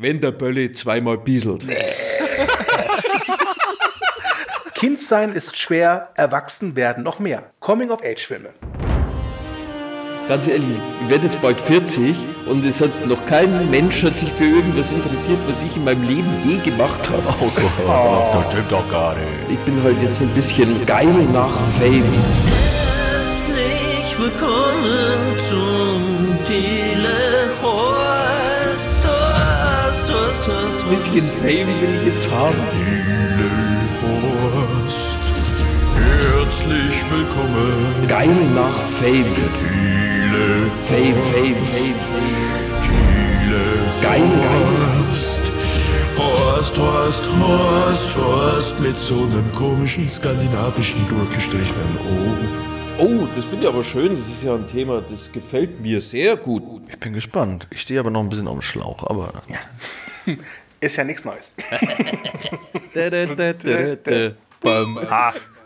Wenn der Bölli zweimal bieselt. Kindsein ist schwer, erwachsen werden noch mehr. Coming-of-Age-Filme. Ganz ehrlich, ich werde jetzt bald 40 und es hat noch kein Mensch hat sich für irgendwas interessiert, was ich in meinem Leben je gemacht habe. Oh Gott, Das stimmt doch gar nicht. ich bin halt jetzt ein bisschen geil nach Fame. Herzlich willkommen zum Telehorst. Horst, Ein bisschen Fame will ich jetzt haben. Horst. Herzlich willkommen. Geil nach Fame. Thiele, Fame, Fame, Fame. Thiele, Geil, geil. Horst. Horst, Horst, Horst, Horst mit so einem komischen skandinavischen durchgestrichenen O. Oh, das finde ich aber schön. Das ist ja ein Thema, das gefällt mir sehr gut. Ich bin gespannt. Ich stehe aber noch ein bisschen auf dem Schlauch, aber Ist ja nichts Neues.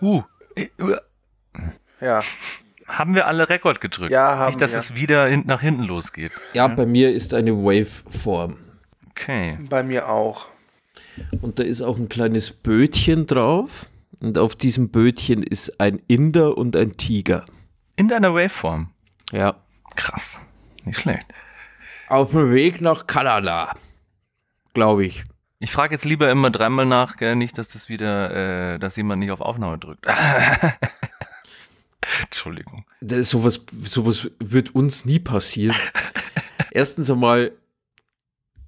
Uh. Ja. Haben wir alle Rekord gedrückt? Ja, haben Nicht, dass wir. es wieder hin, nach hinten losgeht. Ja, bei mir ist eine Waveform. Okay. Bei mir auch. Und da ist auch ein kleines Bötchen drauf. Und auf diesem Bötchen ist ein Inder und ein Tiger. In deiner Waveform. Ja. Krass. Nicht schlecht. Auf dem Weg nach Kanada. Glaube ich. Ich frage jetzt lieber immer dreimal nach, gell? nicht, dass das wieder, äh, dass jemand nicht auf Aufnahme drückt. Entschuldigung. Das, sowas, sowas wird uns nie passieren. Erstens einmal.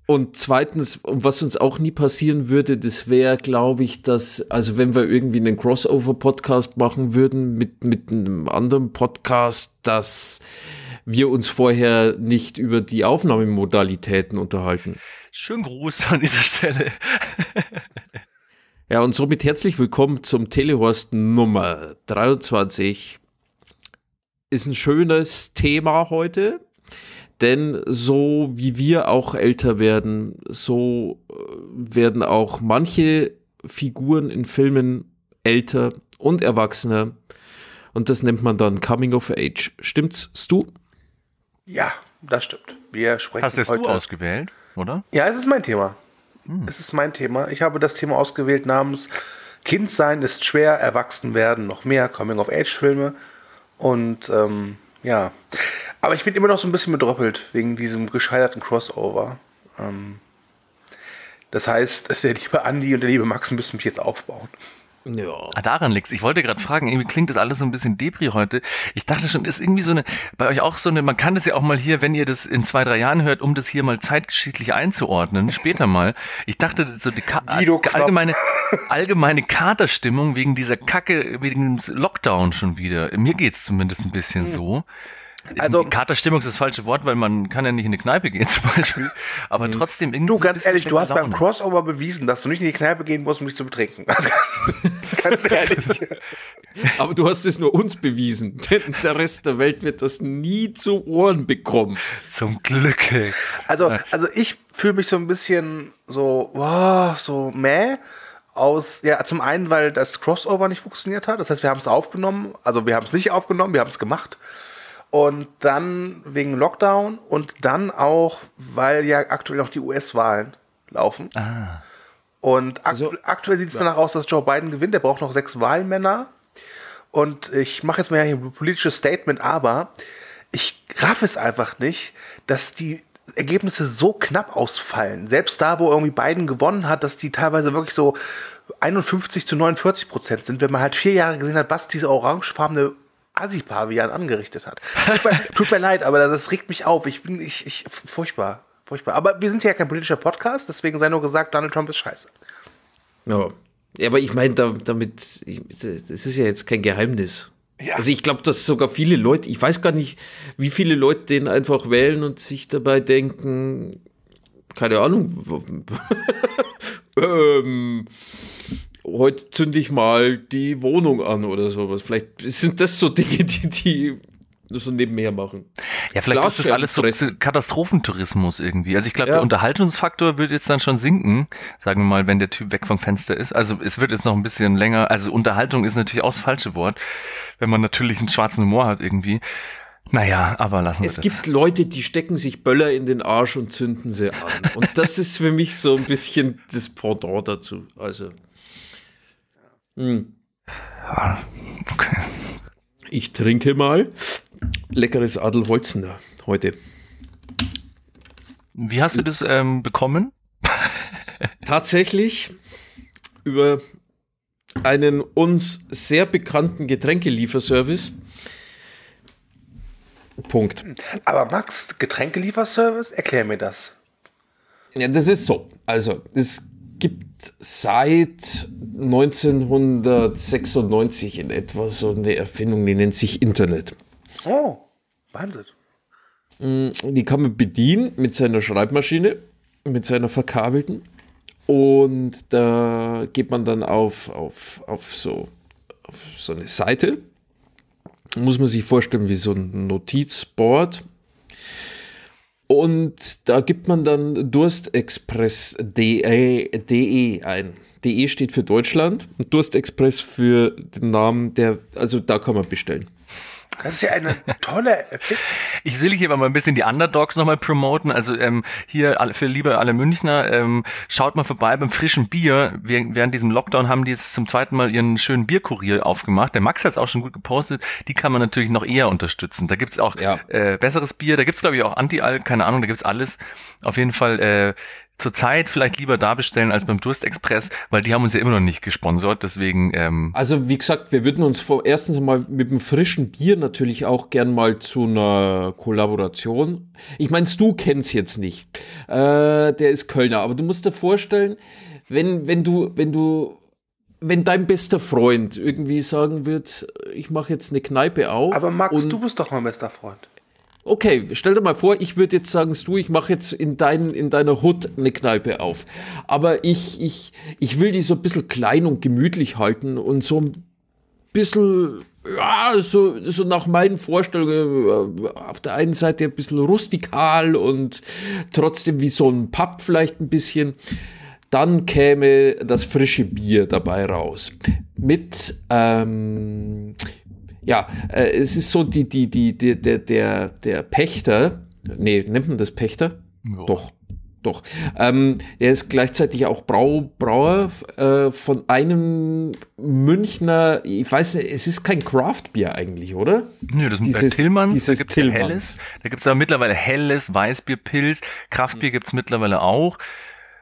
Und zweitens, und was uns auch nie passieren würde, das wäre, glaube ich, dass, also wenn wir irgendwie einen Crossover-Podcast machen würden mit, mit einem anderen Podcast, dass wir uns vorher nicht über die Aufnahmemodalitäten unterhalten. Schönen Gruß an dieser Stelle. Ja, und somit herzlich willkommen zum Telehorst Nummer 23. Ist ein schönes Thema heute, denn so wie wir auch älter werden, so äh, werden auch manche Figuren in Filmen älter und erwachsener. Und das nennt man dann Coming of Age. Stimmt's, Stu? Ja, das stimmt. Wir sprechen Hast es heute. du ausgewählt, oder? Ja, es ist mein Thema. Es ist mein Thema. Ich habe das Thema ausgewählt namens Kindsein ist schwer, erwachsen werden noch mehr, Coming-of-Age-Filme. Und ähm, ja, aber ich bin immer noch so ein bisschen bedröppelt wegen diesem gescheiterten Crossover. Ähm, das heißt, der liebe Andi und der liebe Max müssen mich jetzt aufbauen. Ja. Ah, daran liegt's. Ich wollte gerade fragen, irgendwie klingt das alles so ein bisschen Depri heute. Ich dachte schon, ist irgendwie so eine, bei euch auch so eine, man kann das ja auch mal hier, wenn ihr das in zwei, drei Jahren hört, um das hier mal zeitgeschichtlich einzuordnen, später mal. Ich dachte, so die Ka allgemeine, allgemeine Katerstimmung wegen dieser Kacke, wegen dem Lockdown schon wieder. Mir geht's zumindest ein bisschen so. Also- Katerstimmung ist das falsche Wort, weil man kann ja nicht in eine Kneipe gehen zum Beispiel. Aber trotzdem irgendwie. Du, so ganz ehrlich, du hast schlechte beim Laune. Crossover bewiesen, dass du nicht in die Kneipe gehen musst, um dich zu betrinken. Also, ganz ehrlich. Aber du hast es nur uns bewiesen, denn der Rest der Welt wird das nie zu Ohren bekommen. Zum Glück, ey. Also, also ich fühle mich so ein bisschen so, wow, so meh. Aus, ja, zum einen, weil das Crossover nicht funktioniert hat. Das heißt, wir haben es aufgenommen. Also, wir haben es nicht aufgenommen, wir haben es gemacht. Und dann wegen Lockdown und dann auch, weil ja aktuell noch die US-Wahlen laufen. Ah. Und aktu Also- aktuell sieht es danach aus, dass Joe Biden gewinnt. Der braucht noch sechs Wahlmänner. Und ich mache jetzt mal hier ein politisches Statement, aber ich raff es einfach nicht, dass die Ergebnisse so knapp ausfallen. Selbst da, wo irgendwie Biden gewonnen hat, dass die teilweise wirklich so 51 zu 49 Prozent sind, wenn man halt vier Jahre gesehen hat, was diese orangefarbene Assi-Pavian angerichtet hat. Tut mir, tut mir leid, aber das, das regt mich auf. Ich bin, ich, ich, furchtbar, furchtbar. Aber wir sind ja kein politischer Podcast, deswegen sei nur gesagt, Donald Trump ist scheiße. Ja, Ja, aber ich meine, da, damit, ich, das ist ja jetzt kein Geheimnis. Ja. Also ich glaube, dass sogar viele Leute, ich weiß gar nicht, wie viele Leute den einfach wählen und sich dabei denken, keine Ahnung, ähm, heute zünde ich mal die Wohnung an oder sowas. Vielleicht sind das so Dinge, die die so nebenher machen. Ja, vielleicht ist das alles so. Katastrophentourismus irgendwie. Also ich glaube, Ja. der Unterhaltungsfaktor wird jetzt dann schon sinken, sagen wir mal, wenn der Typ weg vom Fenster ist. Also es wird jetzt noch ein bisschen länger. Also Unterhaltung ist natürlich auch das falsche Wort, wenn man natürlich einen schwarzen Humor hat irgendwie. Naja, aber lassen wir Es das. gibt Leute, die stecken sich Böller in den Arsch und zünden sie an. Und das ist für mich so ein bisschen das Pendant dazu. Also, okay. ich trinke mal leckeres Adelholzener heute. Wie hast du das ähm, bekommen? Tatsächlich über einen uns sehr bekannten Getränkelieferservice. Punkt. Aber Max, Getränkelieferservice, erklär mir das. Ja, das ist so. Also, es gibt seit 1996 in etwa so eine Erfindung, die nennt sich Internet. Oh, Wahnsinn. Die kann man bedienen mit seiner Schreibmaschine, mit seiner verkabelten. Und da geht man dann auf, auf, auf, so, auf so eine Seite. Muss man sich vorstellen wie so ein Notizboard. Und da gibt man dann durstexpress.de de ein. DE steht für Deutschland und Durstexpress für den Namen der, also da kann man bestellen. Das ist ja eine tolle Erfindung. Ich will hier aber mal ein bisschen die Underdogs nochmal promoten. Also ähm, hier für liebe alle Münchner, ähm, schaut mal vorbei beim frischen Bier. Während, während diesem Lockdown haben die jetzt zum zweiten Mal ihren schönen Bierkurier aufgemacht. Der Max hat es auch schon gut gepostet. Die kann man natürlich noch eher unterstützen. Da gibt's auch Ja. äh, besseres Bier. Da gibt's glaube ich auch Anti-Al, keine Ahnung, da gibt's alles. Auf jeden Fall äh, zur Zeit vielleicht lieber da bestellen als beim Durstexpress, weil die haben uns ja immer noch nicht gesponsert. Deswegen ähm, Also wie gesagt, wir würden uns vor, erstens mal mit dem frischen Bier natürlich auch gern mal zu einer Kollaboration. Ich meine, du kennst jetzt nicht. Äh, der ist Kölner, aber du musst dir vorstellen, wenn, wenn du, wenn du, wenn dein bester Freund irgendwie sagen wird, ich mache jetzt eine Kneipe auf. Aber Max, und, du bist doch mein bester Freund. Okay, stell dir mal vor, ich würde jetzt sagen, du, ich mache jetzt in, dein, in deiner Hut eine Kneipe auf. Aber ich, ich, ich will die so ein bisschen klein und gemütlich halten und so ein bisschen, ja, so, so nach meinen Vorstellungen, äh, auf der einen Seite ein bisschen rustikal und trotzdem wie so ein Pub vielleicht ein bisschen. Dann käme das frische Bier dabei raus. Mit, ähm, ja, äh, es ist so die, die, die, die, der, der, der Pächter, nee, nennt man das Pächter? Ja. Doch, doch. Ähm, er ist gleichzeitig auch Brau, Brauer äh, von einem Münchner, ich weiß nicht, es ist kein Craftbier eigentlich, oder? Nö, das ist Dieses- äh, Tillmanns, da dieses gibt's ja. Helles, da gibt's aber mittlerweile Helles, Weißbier, Pilz, Kraftbier gibt's mittlerweile auch,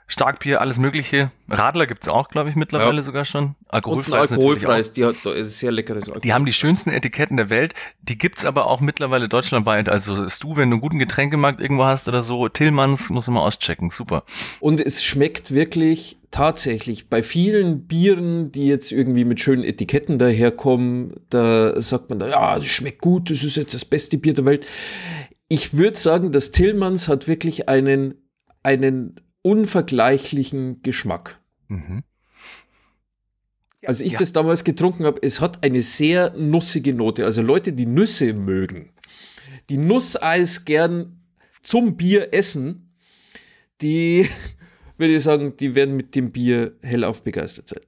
Starkbier, alles mögliche, Radler gibt's auch, glaube ich, mittlerweile Ja. sogar schon, Und ein alkoholfrei ist natürlich auch. alkoholfreies, die hat ist sehr leckeres Alkohol. Die haben die schönsten Etiketten der Welt, die gibt's aber auch mittlerweile deutschlandweit, also du, wenn du einen guten Getränkemarkt irgendwo hast oder so, Tillmanns, muss man mal auschecken, super. Und es schmeckt wirklich tatsächlich bei vielen Bieren, die jetzt irgendwie mit schönen Etiketten daherkommen, da sagt man dann, ja, das schmeckt gut, das ist jetzt das beste Bier der Welt. Ich würde sagen, das Tillmanns hat wirklich einen, einen unvergleichlichen Geschmack. Mhm. Als ich Ja. das damals getrunken habe, es hat eine sehr nussige Note. Also Leute, die Nüsse mögen, die Nusseis gern zum Bier essen, die würde ich sagen, die werden mit dem Bier hellauf begeistert sein.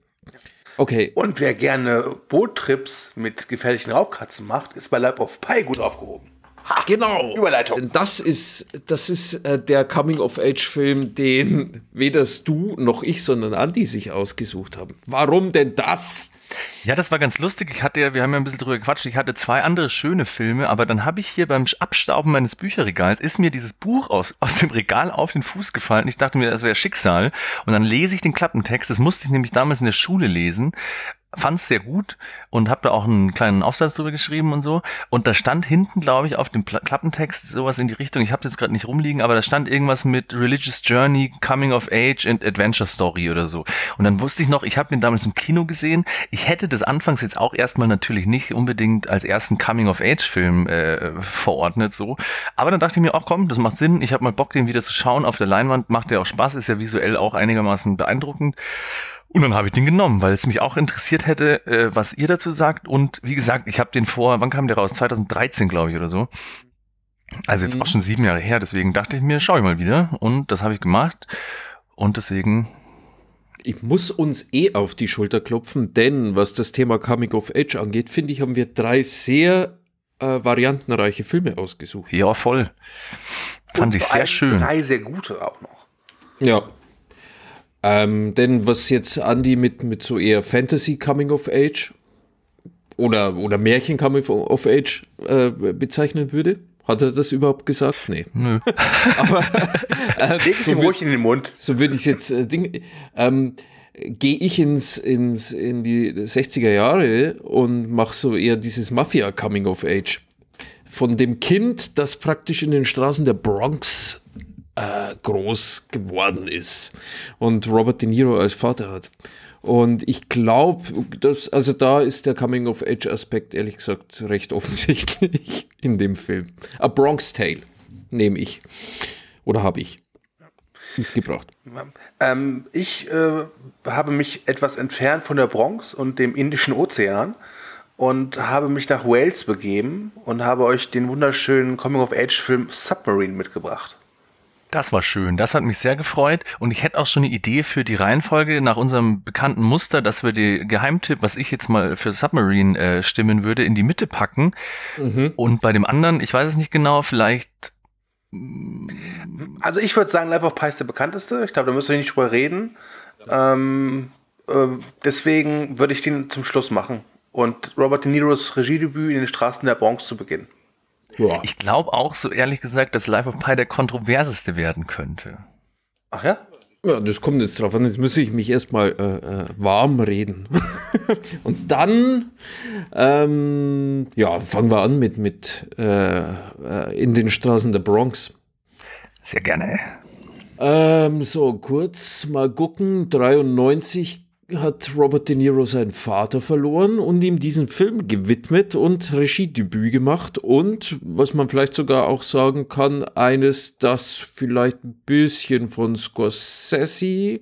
Okay, Und wer gerne Boottrips mit gefährlichen Raubkatzen macht, ist bei Life of Pi gut aufgehoben. Ha, genau. Überleitung. Das ist, das ist äh, der Coming-of-Age-Film, den weder du noch ich, sondern Andi sich ausgesucht haben. Warum denn das? Ja, das war ganz lustig. Ich hatte ja, wir haben ja ein bisschen drüber gequatscht. Ich hatte zwei andere schöne Filme, aber dann habe ich hier beim Abstauben meines Bücherregals ist mir dieses Buch aus, aus dem Regal auf den Fuß gefallen. Ich dachte mir, das wäre Schicksal. Und dann lese ich den Klappentext. Das musste ich nämlich damals in der Schule lesen. Fand es sehr gut und habe da auch einen kleinen Aufsatz drüber geschrieben und so. Und da stand hinten, glaube ich, auf dem Pla Klappentext sowas in die Richtung. Ich habe jetzt gerade nicht rumliegen, aber da stand irgendwas mit Religious Journey, Coming of Age and Adventure Story oder so. Und dann wusste ich noch, ich habe den damals im Kino gesehen. Ich hätte das anfangs jetzt auch erstmal natürlich nicht unbedingt als ersten Coming of Age Film äh, verordnet so. Aber dann dachte ich mir, ach komm, das macht Sinn. Ich habe mal Bock, den wieder zu schauen auf der Leinwand. Macht ja auch Spaß, ist ja visuell auch einigermaßen beeindruckend. Und dann habe ich den genommen, weil es mich auch interessiert hätte, äh, was ihr dazu sagt. Und wie gesagt, ich habe den vor, wann kam der raus? 2013, glaube ich, oder so. Also jetzt Mhm. auch schon sieben Jahre her. Deswegen dachte ich mir, schau ich mal wieder. Und das habe ich gemacht. Und deswegen, Ich muss uns eh auf die Schulter klopfen, denn was das Thema Coming of Age angeht, finde ich, haben wir drei sehr äh, variantenreiche Filme ausgesucht. Ja, voll. Fand Und ich sehr schön. Drei sehr gute auch noch. Ja. Ähm, denn was jetzt Andy mit, mit so eher Fantasy Coming of Age oder, oder Märchen Coming of Age äh, bezeichnen würde, hat er das überhaupt gesagt? Nee. Nö. Aber äh, Leg ihm ruhig in den Mund. so würde ich jetzt äh, Ding, ähm, gehe ich ins, ins in die 60er Jahre und mache so eher dieses Mafia Coming of Age von dem Kind, das praktisch in den Straßen der Bronx äh, groß geworden ist und Robert De Niro als Vater hat. Und ich glaube, also da ist der Coming of Age Aspekt ehrlich gesagt recht offensichtlich in dem Film. A Bronx Tale nehme ich oder habe ich mitgebracht. Ähm, ich äh, habe mich etwas entfernt von der Bronx und dem Indischen Ozean und habe mich nach Wales begeben und habe euch den wunderschönen Coming-of-Age-Film Submarine mitgebracht. Das war schön. Das hat mich sehr gefreut. Und ich hätte auch schon eine Idee für die Reihenfolge nach unserem bekannten Muster, dass wir die Geheimtipp, was ich jetzt mal für Submarine äh, stimmen würde, in die Mitte packen. Und bei dem anderen, ich weiß es nicht genau, vielleicht Also ich würde sagen, Life of Pi ist der bekannteste. Ich glaube, da müssen wir nicht drüber reden. Ähm, äh, deswegen würde ich den zum Schluss machen. Und Robert De Niros Regiedebüt in den Straßen der Bronx zu Beginn. Ja. Ich glaube auch, so ehrlich gesagt, dass Life of Pi der kontroverseste werden könnte. Ach ja? Ja, das kommt jetzt drauf an. Jetzt muss ich mich erstmal äh, äh, warm reden. Und dann, ähm, ja, fangen wir an mit, mit äh, äh, in den Straßen der Bronx. Sehr gerne. Ähm, so, kurz mal gucken. 93 hat Robert De Niro seinen Vater verloren und ihm diesen Film gewidmet und Regiedebüt gemacht und, was man vielleicht sogar auch sagen kann, eines, das vielleicht ein bisschen von Scorsese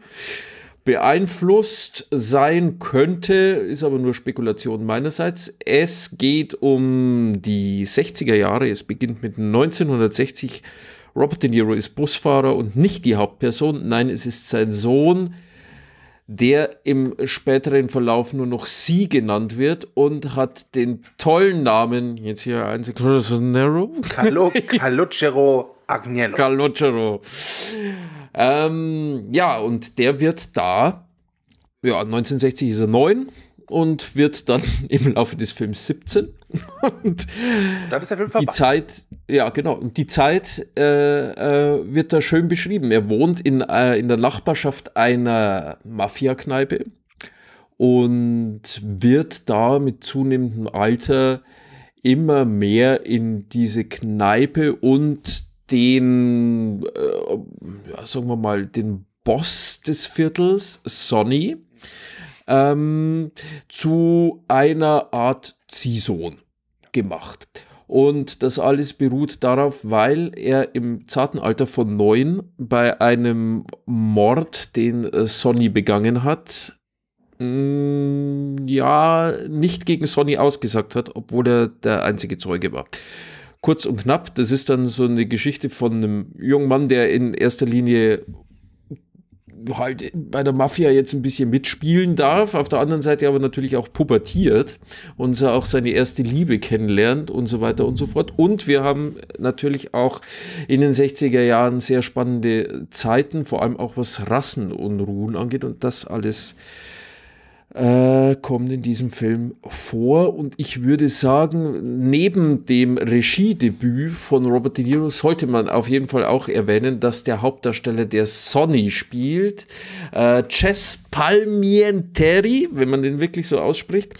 beeinflusst sein könnte, ist aber nur Spekulation meinerseits. Es geht um die 60er Jahre, es beginnt mit 1960. Robert De Niro ist Busfahrer und nicht die Hauptperson, nein, es ist sein Sohn, der im späteren Verlauf nur noch sie genannt wird und hat den tollen Namen, jetzt hier ein Nero, Calo Calogero Agnello. Calogero. Ähm, ja, und der wird da, ja, 1960 ist er neun und wird dann im Laufe des Films 17. Und Dann ist der Film die vorbei. Zeit, ja genau, und die Zeit äh, äh, wird da schön beschrieben. Er wohnt in, äh, in der Nachbarschaft einer Mafia-Kneipe und wird da mit zunehmendem Alter immer mehr in diese Kneipe und den, äh, ja, sagen wir mal, den Boss des Viertels, Sonny, ähm, zu einer Art Ziehsohn gemacht. Und das alles beruht darauf, weil er im zarten Alter von neun bei einem Mord, den äh, Sonny begangen hat, mh, ja, nicht gegen Sonny ausgesagt hat, obwohl er der einzige Zeuge war. Kurz und knapp, das ist dann so eine Geschichte von einem jungen Mann, der in erster Linie halt bei der Mafia jetzt ein bisschen mitspielen darf, auf der anderen Seite aber natürlich auch pubertiert und so auch seine erste Liebe kennenlernt und so weiter und so fort. Und wir haben natürlich auch in den 60er Jahren sehr spannende Zeiten, vor allem auch was Rassenunruhen angeht und das alles äh, kommt in diesem Film vor. Und ich würde sagen, neben dem Regiedebüt von Robert De Niro sollte man auf jeden Fall auch erwähnen, dass der Hauptdarsteller, der Sonny spielt, äh, Chess Palmieri, wenn man den wirklich so ausspricht,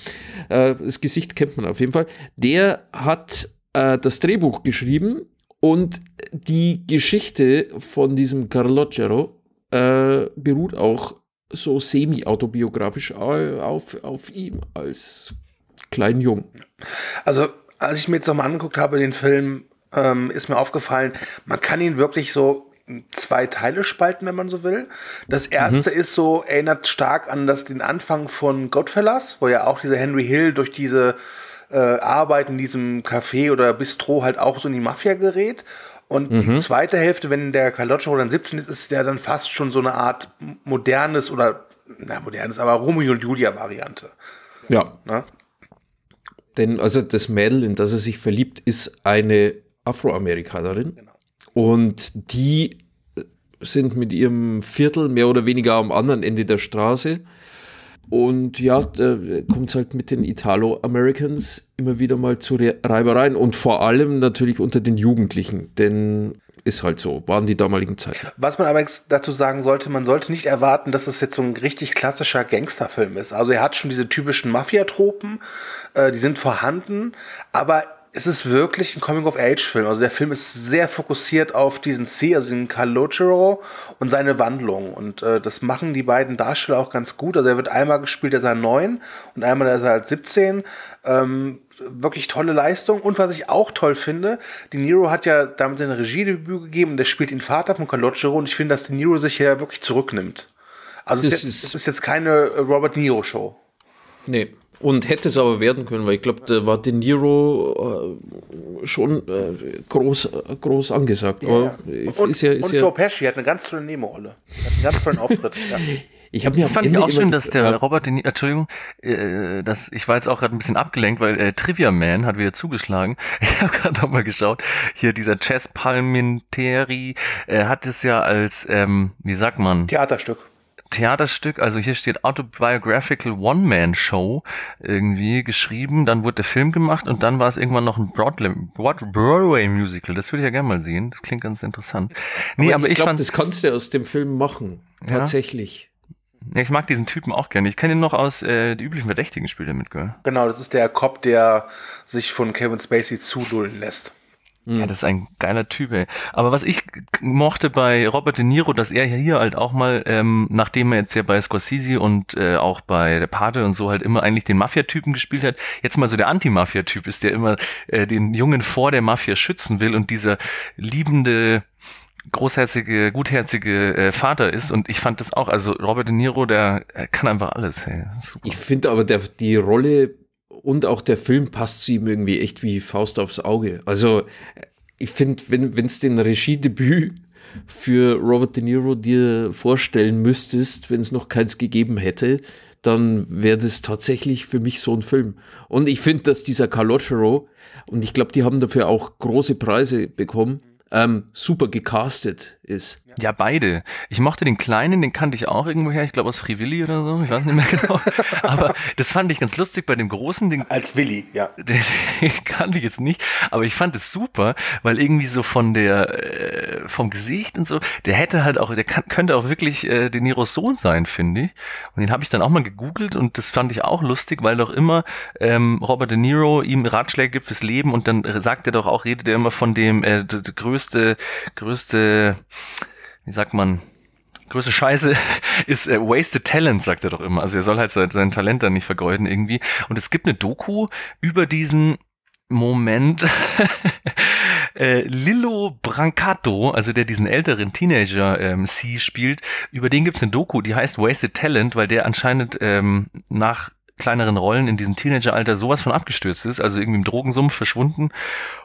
äh, das Gesicht kennt man auf jeden Fall, der hat äh, das Drehbuch geschrieben und die Geschichte von diesem Carlocero äh, beruht auch so semi-autobiografisch auf, auf ihm als kleinen Jungen. Also, als ich mir jetzt nochmal angeguckt habe, den Film, ähm, ist mir aufgefallen, man kann ihn wirklich so in zwei Teile spalten, wenn man so will. Das erste ist so, erinnert stark an das, den Anfang von Godfellas, wo ja auch dieser Henry Hill durch diese äh, Arbeit in diesem Café oder Bistro halt auch so in die Mafia gerät. Und die zweite Hälfte, wenn der Caloccio dann 17 ist, ist der dann fast schon so eine Art modernes oder, na modernes, aber Romeo und Julia Variante. Ja. Ne? Denn also das Mädel, in das er sich verliebt, ist eine Afroamerikanerin. Genau. Und die sind mit ihrem Viertel mehr oder weniger am anderen Ende der Straße. Und ja, da kommt es halt mit den Italo-Americans immer wieder mal zu Re- Reibereien und vor allem natürlich unter den Jugendlichen, denn ist halt so, waren die damaligen Zeiten. Was man aber dazu sagen sollte, man sollte nicht erwarten, dass es jetzt so ein richtig klassischer Gangsterfilm ist. Also er hat schon diese typischen Mafia-Tropen, äh, die sind vorhanden, aber es ist wirklich ein Coming-of-Age-Film. Also der Film ist sehr fokussiert auf diesen C, also den Calogero und seine Wandlung. Und äh, das machen die beiden Darsteller auch ganz gut. Also er wird einmal gespielt, ist er 9 und einmal ist er halt 17. Ähm, wirklich tolle Leistung. Und was ich auch toll finde, De Niro hat ja damit seine Regiedebüt gegeben und der spielt den Vater von Calogero und ich finde, dass De Niro sich hier wirklich zurücknimmt. Also es ist, jetzt, es ist jetzt keine äh, Robert De Niro Show. Nee. Und hätte es aber werden können, weil ich glaube, da war De Niro äh, schon äh, groß, äh, groß angesagt. Aber Und, ist ja, ist und ja, Joe Pesci hat eine ganz tolle Nebenrolle. Hat einen ganz tollen Auftritt. Ja. ich habe Das fand ich Ende auch schön, dass der gefragt- Robert, De Niro, Entschuldigung, äh, das, ich war jetzt auch gerade ein bisschen abgelenkt, weil äh, Trivia Man hat wieder zugeschlagen. Ich habe gerade nochmal geschaut. Hier dieser Chess Palminteri äh, hat es ja als, ähm, wie sagt man, Theaterstück. Theaterstück, also hier steht Autobiographical One-Man-Show irgendwie geschrieben, dann wurde der Film gemacht und dann war es irgendwann noch ein Broadway- Broad- Broadway-Musical. Das würde ich ja gerne mal sehen. Das klingt ganz interessant. Nee, aber, ich, glaube, fand, das kannst du aus dem Film machen. Tatsächlich. ja, ich mag diesen Typen auch gerne. Ich kenne ihn noch aus äh, die üblichen Verdächtigen spielt er mit, gell? Genau, das ist der Cop, der sich von Kevin Spacey zudulden lässt. Ja, das ist ein geiler Typ, ey. Aber was ich mochte bei Robert De Niro, dass er ja hier halt auch mal, ähm, nachdem er jetzt ja bei Scorsese und äh, auch bei der Pate und so halt immer eigentlich den Mafia-Typen gespielt hat, jetzt mal so der Anti-Mafia-Typ ist, der immer äh, den Jungen vor der Mafia schützen will und dieser liebende großherzige, gutherzige äh, Vater ist und ich fand das auch, also Robert De Niro, der kann einfach alles, hey. Super. Ich finde aber, der, die Rolle und auch der Film passt zu ihm irgendwie echt wie Faust aufs Auge. Also, ich finde, wenn es den Regiedebüt für Robert De Niro dir vorstellen müsstest, wenn es noch keins gegeben hätte, dann wäre das tatsächlich für mich so ein Film. Und ich finde, dass dieser Calogero, und ich glaube, die haben dafür auch große Preise bekommen, ähm, super gecastet ist. Ja, beide. Ich mochte den Kleinen, den kannte ich auch irgendwoher, ich glaube aus Free Willy oder so, ich weiß nicht mehr genau. Aber das fand ich ganz lustig bei dem Großen, den, Als Willi, ja. den, den kannte ich jetzt nicht, aber ich fand es super, weil irgendwie so von der, äh, vom Gesicht und so, der hätte halt auch, der kann, könnte auch wirklich äh, De Niros Sohn sein, finde ich. Und den habe ich dann auch mal gegoogelt und das fand ich auch lustig, weil doch immer ähm, Robert De Niro ihm Ratschläge gibt fürs Leben und dann sagt er doch auch, redet er immer von dem äh, d- d- größte, größte, wie sagt man, größte Scheiße ist äh, wasted talent, sagt er doch immer. Also er soll halt sein, sein Talent dann nicht vergeuden irgendwie. Und es gibt eine Doku über diesen Moment äh, Lillo Brancato, also der diesen älteren Teenager ähm, C spielt, über den gibt's eine Doku, die heißt Wasted Talent, weil der anscheinend ähm, nach kleineren Rollen in diesem Teenageralter sowas von abgestürzt ist, also irgendwie im Drogensumpf verschwunden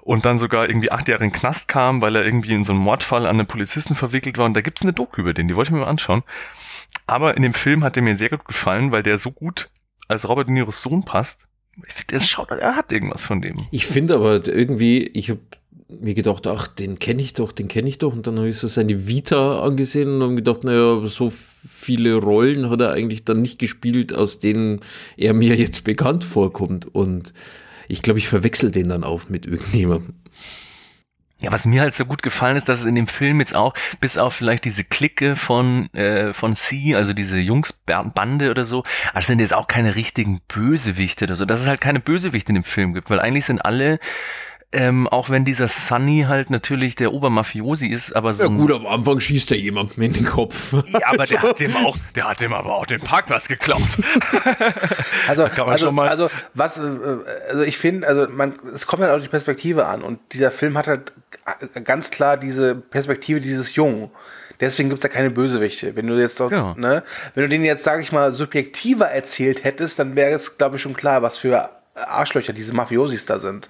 und dann sogar irgendwie acht Jahre in den Knast kam, weil er irgendwie in so einen Mordfall an einen Polizisten verwickelt war. Und da gibt's eine Doku über den, die wollte ich mir mal anschauen. Aber in dem Film hat der mir sehr gut gefallen, weil der so gut als Robert De Niros Sohn passt. Ich finde, es schaut, er hat irgendwas von dem. Ich finde aber irgendwie, ich habe mir gedacht, ach, den kenne ich doch, den kenne ich doch. Und dann habe ich so seine Vita angesehen und habe gedacht, naja, so viele Rollen hat er eigentlich dann nicht gespielt, aus denen er mir jetzt bekannt vorkommt. Und ich glaube, ich verwechsel den dann auch mit irgendjemandem. Ja, was mir halt so gut gefallen ist, dass es in dem Film jetzt auch, bis auf vielleicht diese Clique von, äh, von C, also diese Jungsbande oder so, das sind jetzt auch keine richtigen Bösewichte oder so, dass es halt keine Bösewichte in dem Film gibt, weil eigentlich sind alle, ähm, auch wenn dieser Sunny halt natürlich der Obermafiosi ist, aber so Ja gut, am Anfang schießt er jemandem in den Kopf. Ja, aber der hat dem auch, der hat dem aber auch den Parkplatz geklaut. Also, kann man also, schon mal- also was, äh, also ich finde, also man, es kommt halt auf die Perspektive an und dieser Film hat halt ganz klar diese Perspektive dieses Jungen. Deswegen gibt's da keine Bösewichte. Wenn du jetzt doch, Genau. ne, wenn du den jetzt, sage ich mal, subjektiver erzählt hättest, dann wäre es, glaube ich, schon klar, was für Arschlöcher diese Mafiosis da sind.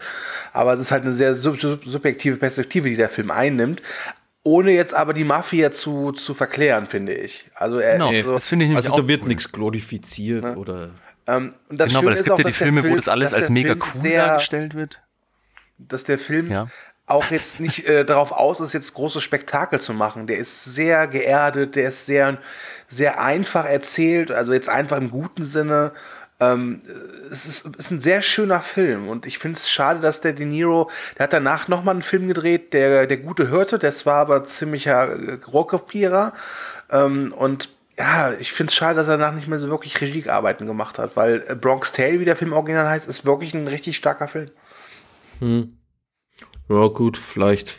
Aber es ist halt eine sehr sub sub subjektive Perspektive, die der Film einnimmt. Ohne jetzt aber die Mafia zu, zu verklären, finde ich. Also er, Genau, also, das finde ich Also auch da wird cool. nichts glorifiziert oder. Ähm, und das Genau, Schöne weil es gibt auch, ja die Filme, wo Film- das alles als mega Film cool sehr, dargestellt wird. dass der Film Ja. auch jetzt nicht äh, darauf aus ist, jetzt große Spektakel zu machen. Der ist sehr geerdet, der ist sehr, sehr einfach erzählt, also jetzt einfach im guten Sinne. Ähm, es ist, ist ein sehr schöner Film und ich finde es schade, dass der De Niro, der hat danach nochmal einen Film gedreht, der, der gute Hörte, das war aber ziemlicher äh, Rohrkopierer ähm, und ja, ich finde es schade, dass er danach nicht mehr so wirklich Regiearbeiten gemacht hat, weil äh, Bronx Tale, wie der Film original heißt, ist wirklich ein richtig starker Film. Ja, gut, vielleicht,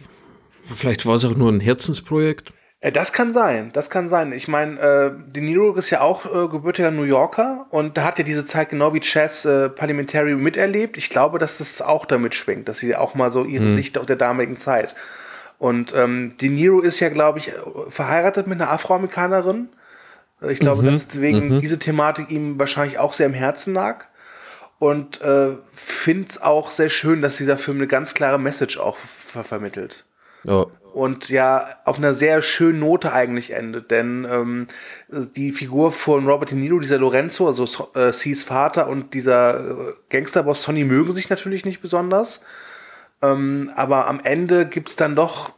vielleicht war es auch nur ein Herzensprojekt. Äh, Das kann sein, das kann sein. Ich meine, äh, De Niro ist ja auch äh, gebürtiger New Yorker und da hat ja diese Zeit genau wie Chess äh, Parliamentary miterlebt. Ich glaube, dass das auch damit schwingt, dass sie auch mal so ihre Sicht auf der damaligen Zeit. Und ähm, De Niro ist ja, glaube ich, verheiratet mit einer Afroamerikanerin. Äh, Ich glaube, dass deswegen diese Thematik ihm wahrscheinlich auch sehr im Herzen lag. Und äh, finde es auch sehr schön, dass dieser Film eine ganz klare Message auch ver vermittelt Ja, und ja auf einer sehr schönen Note eigentlich endet, denn ähm, die Figur von Robert De Niro, dieser Lorenzo, also So- äh, Vater und dieser äh, Gangsterboss Sonny mögen sich natürlich nicht besonders, ähm, aber am Ende gibt's dann doch,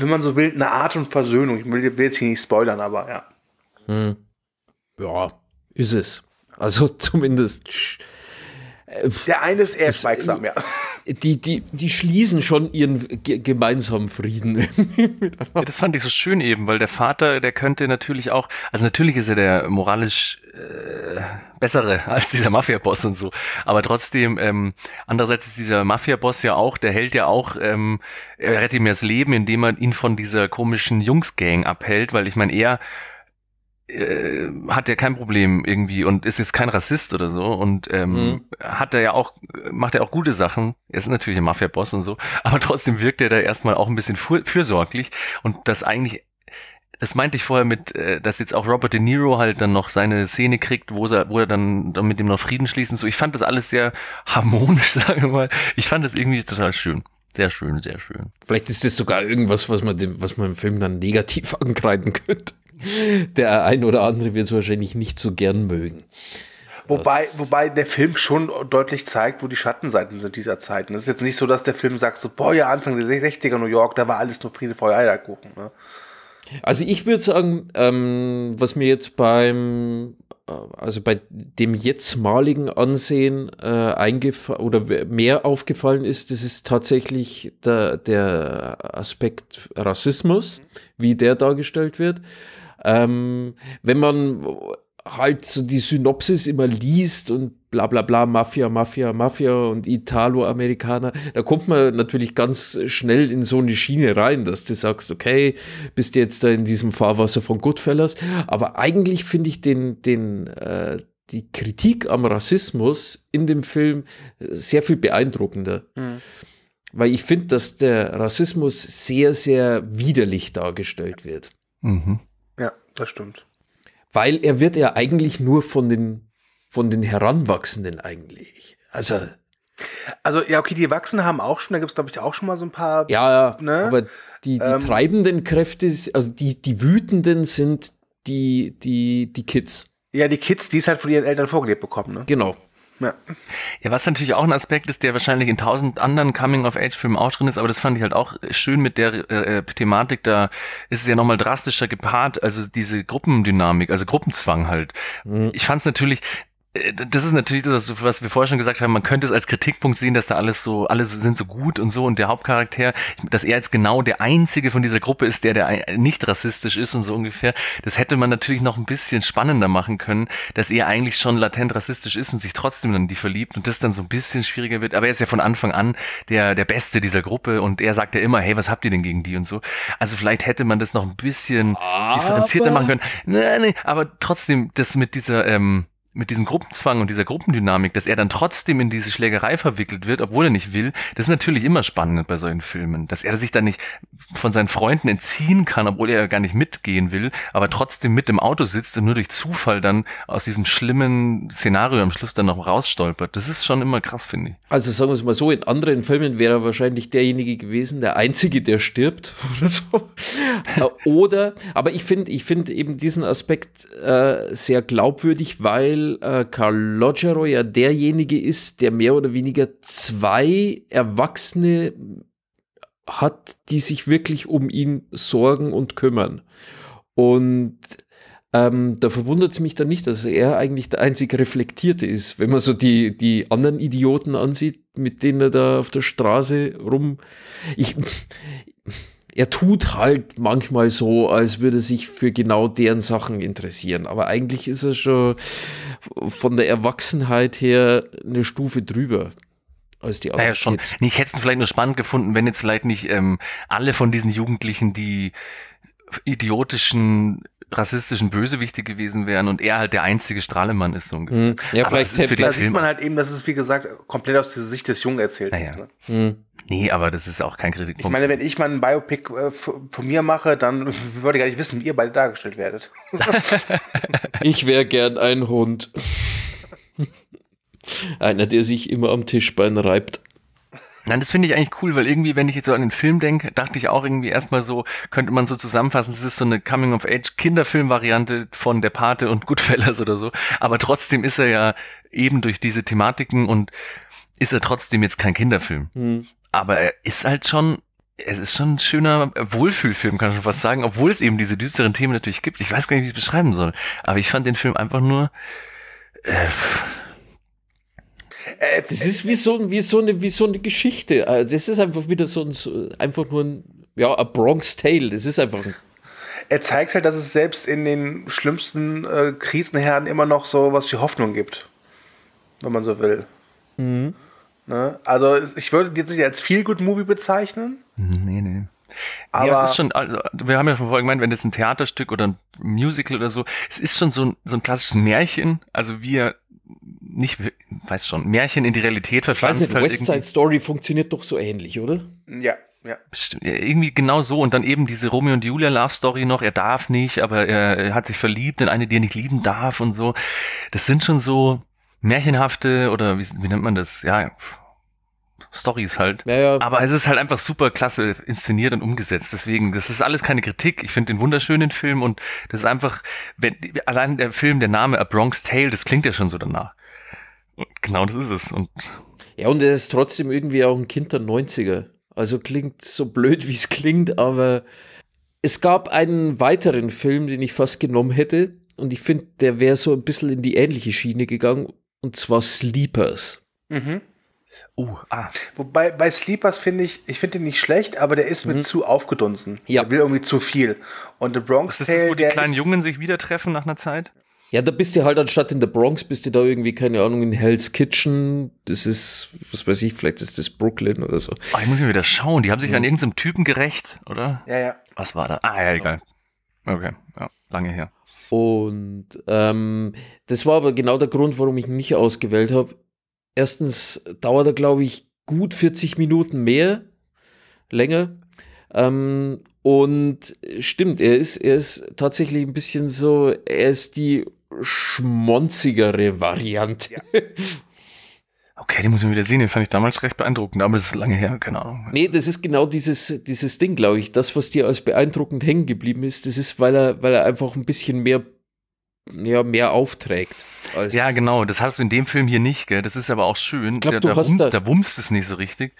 wenn man so will, eine Art und Versöhnung. Ich will, will jetzt hier nicht spoilern, aber ja. ja, ist es. Also zumindest Der eine ist eher schweigsam, ja. die, die, die schließen schon ihren ge gemeinsamen Frieden. Das fand ich so schön eben, weil der Vater, der könnte natürlich auch, also natürlich ist er der moralisch äh, bessere als dieser Mafia-Boss und so, aber trotzdem, ähm, andererseits ist dieser Mafia-Boss ja auch, der hält ja auch, ähm, er rettet ihm das Leben, indem er ihn von dieser komischen Jungs-Gang abhält, weil ich meine, er äh, hat ja kein Problem irgendwie und ist jetzt kein Rassist oder so und ähm, Mhm. hat er ja auch, macht er auch gute Sachen. Er ist natürlich ein Mafia-Boss und so, aber trotzdem wirkt er da erstmal auch ein bisschen für, fürsorglich und das eigentlich, das meinte ich vorher mit, äh, dass jetzt auch Robert De Niro halt dann noch seine Szene kriegt, wo er, wo er dann, dann mit dem noch Frieden schließen. So, ich fand das alles sehr harmonisch, sagen wir mal. Ich fand das irgendwie total schön. Sehr schön, sehr schön. Vielleicht ist das sogar irgendwas, was man, dem, was man im Film dann negativ ankreiden könnte. Der ein oder andere wird es wahrscheinlich nicht so gern mögen. Wobei, wobei der Film schon deutlich zeigt, wo die Schattenseiten sind dieser Zeit. Und es ist jetzt nicht so, dass der Film sagt, so, boah, ja, Anfang der 60er New York, da war alles nur Friede, Feuer, Eierkuchen. Ne? Also ich würde sagen, ähm, was mir jetzt beim, äh, also bei dem jetztmaligen Ansehen äh, eingefallen oder mehr aufgefallen ist, das ist tatsächlich der, der Aspekt Rassismus, wie der dargestellt wird. Ähm, wenn man halt so die Synopsis immer liest und bla bla bla, Mafia, Mafia, Mafia und Italo-Amerikaner, da kommt man natürlich ganz schnell in so eine Schiene rein, dass du sagst, okay, bist du jetzt da in diesem Fahrwasser von Goodfellas, aber eigentlich finde ich den, den, äh, die Kritik am Rassismus in dem Film sehr viel beeindruckender. Weil ich finde, dass der Rassismus sehr, sehr widerlich dargestellt wird. Mhm. Das stimmt. Weil er wird ja eigentlich nur von den, von den Heranwachsenden eigentlich. Also, Also, ja, okay, die Erwachsenen haben auch schon, da gibt es, glaube ich, auch schon mal so ein paar. ja, ja, Ne? aber die, die Ähm. treibenden Kräfte, also die, die Wütenden sind die, die, die Kids. Ja, die Kids, die es halt von ihren Eltern vorgelebt bekommen, ne? Genau. Ja. Ja, was natürlich auch ein Aspekt ist, der wahrscheinlich in tausend anderen Coming-of-Age-Filmen auch drin ist, aber das fand ich halt auch schön mit der äh, Thematik, da ist es ja nochmal drastischer gepaart, also diese Gruppendynamik, also Gruppenzwang halt. Ich fand es natürlich, äh, das ist natürlich das, was wir vorher schon gesagt haben, man könnte es als Kritikpunkt sehen, dass da alles so, alle sind so gut und so und der Hauptcharakter, dass er jetzt genau der einzige von dieser Gruppe ist, der, der nicht rassistisch ist und so ungefähr. Das hätte man natürlich noch ein bisschen spannender machen können, dass er eigentlich schon latent rassistisch ist und sich trotzdem dann die verliebt und das dann so ein bisschen schwieriger wird. Aber er ist ja von Anfang an der, der Beste dieser Gruppe und er sagt ja immer, hey, was habt ihr denn gegen die und so. Also vielleicht hätte man das noch ein bisschen differenzierter machen können. Nee, nee, aber trotzdem, das mit dieser, ähm, mit diesem Gruppenzwang und dieser Gruppendynamik, dass er dann trotzdem in diese Schlägerei verwickelt wird, obwohl er nicht will, das ist natürlich immer spannend bei solchen Filmen. Dass er sich dann nicht von seinen Freunden entziehen kann, obwohl er gar nicht mitgehen will, aber trotzdem mit im Auto sitzt und nur durch Zufall dann aus diesem schlimmen Szenario am Schluss dann noch rausstolpert. Das ist schon immer krass, finde ich. Also sagen wir es mal so, in anderen Filmen wäre er wahrscheinlich derjenige gewesen, der Einzige, der stirbt oder so. Oder, aber ich finde ich finde eben diesen Aspekt äh, sehr glaubwürdig, weil äh, Carl Logero ja derjenige ist, der mehr oder weniger zwei Erwachsene hat, die sich wirklich um ihn sorgen und kümmern. Und ähm, da verwundert es mich dann nicht, dass er eigentlich der einzig Reflektierte ist, wenn man so die, die anderen Idioten ansieht, mit denen er da auf der Straße rum. Ich, er tut halt manchmal so, als würde er sich für genau deren Sachen interessieren. Aber eigentlich ist er schon von der Erwachsenheit her eine Stufe drüber. Als die Naja, schon. Nee, Ich hätte es vielleicht nur spannend gefunden, wenn jetzt vielleicht nicht ähm, alle von diesen Jugendlichen die idiotischen rassistischen Bösewichte gewesen wären und er halt der einzige Strahlemann ist so ungefähr. Hm. Ja, Aber vielleicht das ist für Da sieht man halt eben, dass es, wie gesagt, komplett aus der Sicht des Jungen erzählt Naja. ist. Ne? Hm. Nee, aber das ist auch kein Ich Kritikpunkt. meine, wenn ich mal ein Biopic äh, von von mir mache, dann würde ich gar nicht wissen, wie ihr beide dargestellt werdet. Ich wäre gern ein Hund. Einer, der sich immer am Tischbein reibt. Nein, das finde ich eigentlich cool, weil irgendwie, wenn ich jetzt so an den Film denke, dachte ich auch irgendwie erstmal so, könnte man so zusammenfassen, es ist so eine Coming-of-Age-Kinderfilm-Variante von Der Pate und Goodfellas oder so. Aber trotzdem ist er ja eben durch diese Thematiken und ist er trotzdem jetzt kein Kinderfilm. Hm. Aber er ist halt schon, es ist schon ein schöner Wohlfühlfilm, kann ich schon fast sagen, obwohl es eben diese düsteren Themen natürlich gibt. Ich weiß gar nicht, wie ich es beschreiben soll. Aber ich fand den Film einfach nur, äh, Äh, Das ist wie so, wie so, eine, wie so eine Geschichte. Also Das ist einfach wieder so ein, einfach nur ein, ja, a Bronx Tale. Das ist einfach ein, er zeigt halt, dass es selbst in den schlimmsten äh, Krisenherden immer noch so was wie Hoffnung gibt. Wenn man so will. Mhm. Ne? Also ich würde jetzt nicht als Feel-Good-Movie bezeichnen. nee, nee. Aber ja, es ist schon, also, wir haben ja von vorher gemeint, wenn das ein Theaterstück oder ein Musical oder so, es ist schon so ein, so ein klassisches Märchen, also wir nicht, weiß schon, Märchen in die Realität ich weiß verpflanzt nicht, halt West Side. Story funktioniert doch so ähnlich, oder? ja, ja. Bestimmt, ja, irgendwie genau so und dann eben diese Romeo und Julia Love Story noch, er darf nicht, aber er, er hat sich verliebt in eine, die er nicht lieben darf und so. Das sind schon so märchenhafte oder wie, wie nennt man das? Ja, Stories halt. Ja, ja. Aber es ist halt einfach super klasse inszeniert und umgesetzt. Deswegen, das ist alles keine Kritik. Ich finde den wunderschönen Film und das ist einfach, wenn, allein der Film, der Name A Bronx Tale, das klingt ja schon so danach. Und genau das ist es. Und Ja, und er ist trotzdem irgendwie auch ein Kind der 90er. Also klingt so blöd, wie es klingt, aber es gab einen weiteren Film, den ich fast genommen hätte. Und ich finde, der wäre so ein bisschen in die ähnliche Schiene gegangen. Und zwar Sleepers. Mhm. Uh, ah, Wobei bei Sleepers finde ich, ich finde den nicht schlecht, aber der ist mir zu aufgedunsen. Mhm. Ja. Der will irgendwie zu viel. Und The Bronx ist das das, wo die der kleinen ist, Jungen sich wieder treffen nach einer Zeit? Ja, da bist du halt anstatt in der Bronx, bist du da irgendwie, keine Ahnung, in Hell's Kitchen. Das ist, was weiß ich, vielleicht ist das Brooklyn oder so. Ah, ich muss mir wieder schauen. Die haben sich an irgendeinem Typen gerecht, oder? Ja, ja. Was war da? Ah, ja, egal. Okay, ja, lange her. Und ähm, das war aber genau der Grund, warum ich ihn nicht ausgewählt habe. Erstens dauert er, glaube ich, gut 40 Minuten mehr, länger. Ähm, und stimmt, er ist, er ist tatsächlich ein bisschen so, er ist die schmonzigere Variante. Okay, den muss ich mir wieder sehen. Den fand ich damals recht beeindruckend, aber das ist lange her, keine Ahnung. Nee, das ist genau dieses, dieses Ding, glaube ich. Das, was dir als beeindruckend hängen geblieben ist, das ist, weil er, weil er einfach ein bisschen mehr, ja, mehr aufträgt. Als Ja, genau. Das hast du in dem Film hier nicht, gell? Das ist aber auch schön. glaub, da, du da, hast wum- da- da wumst es nicht so richtig.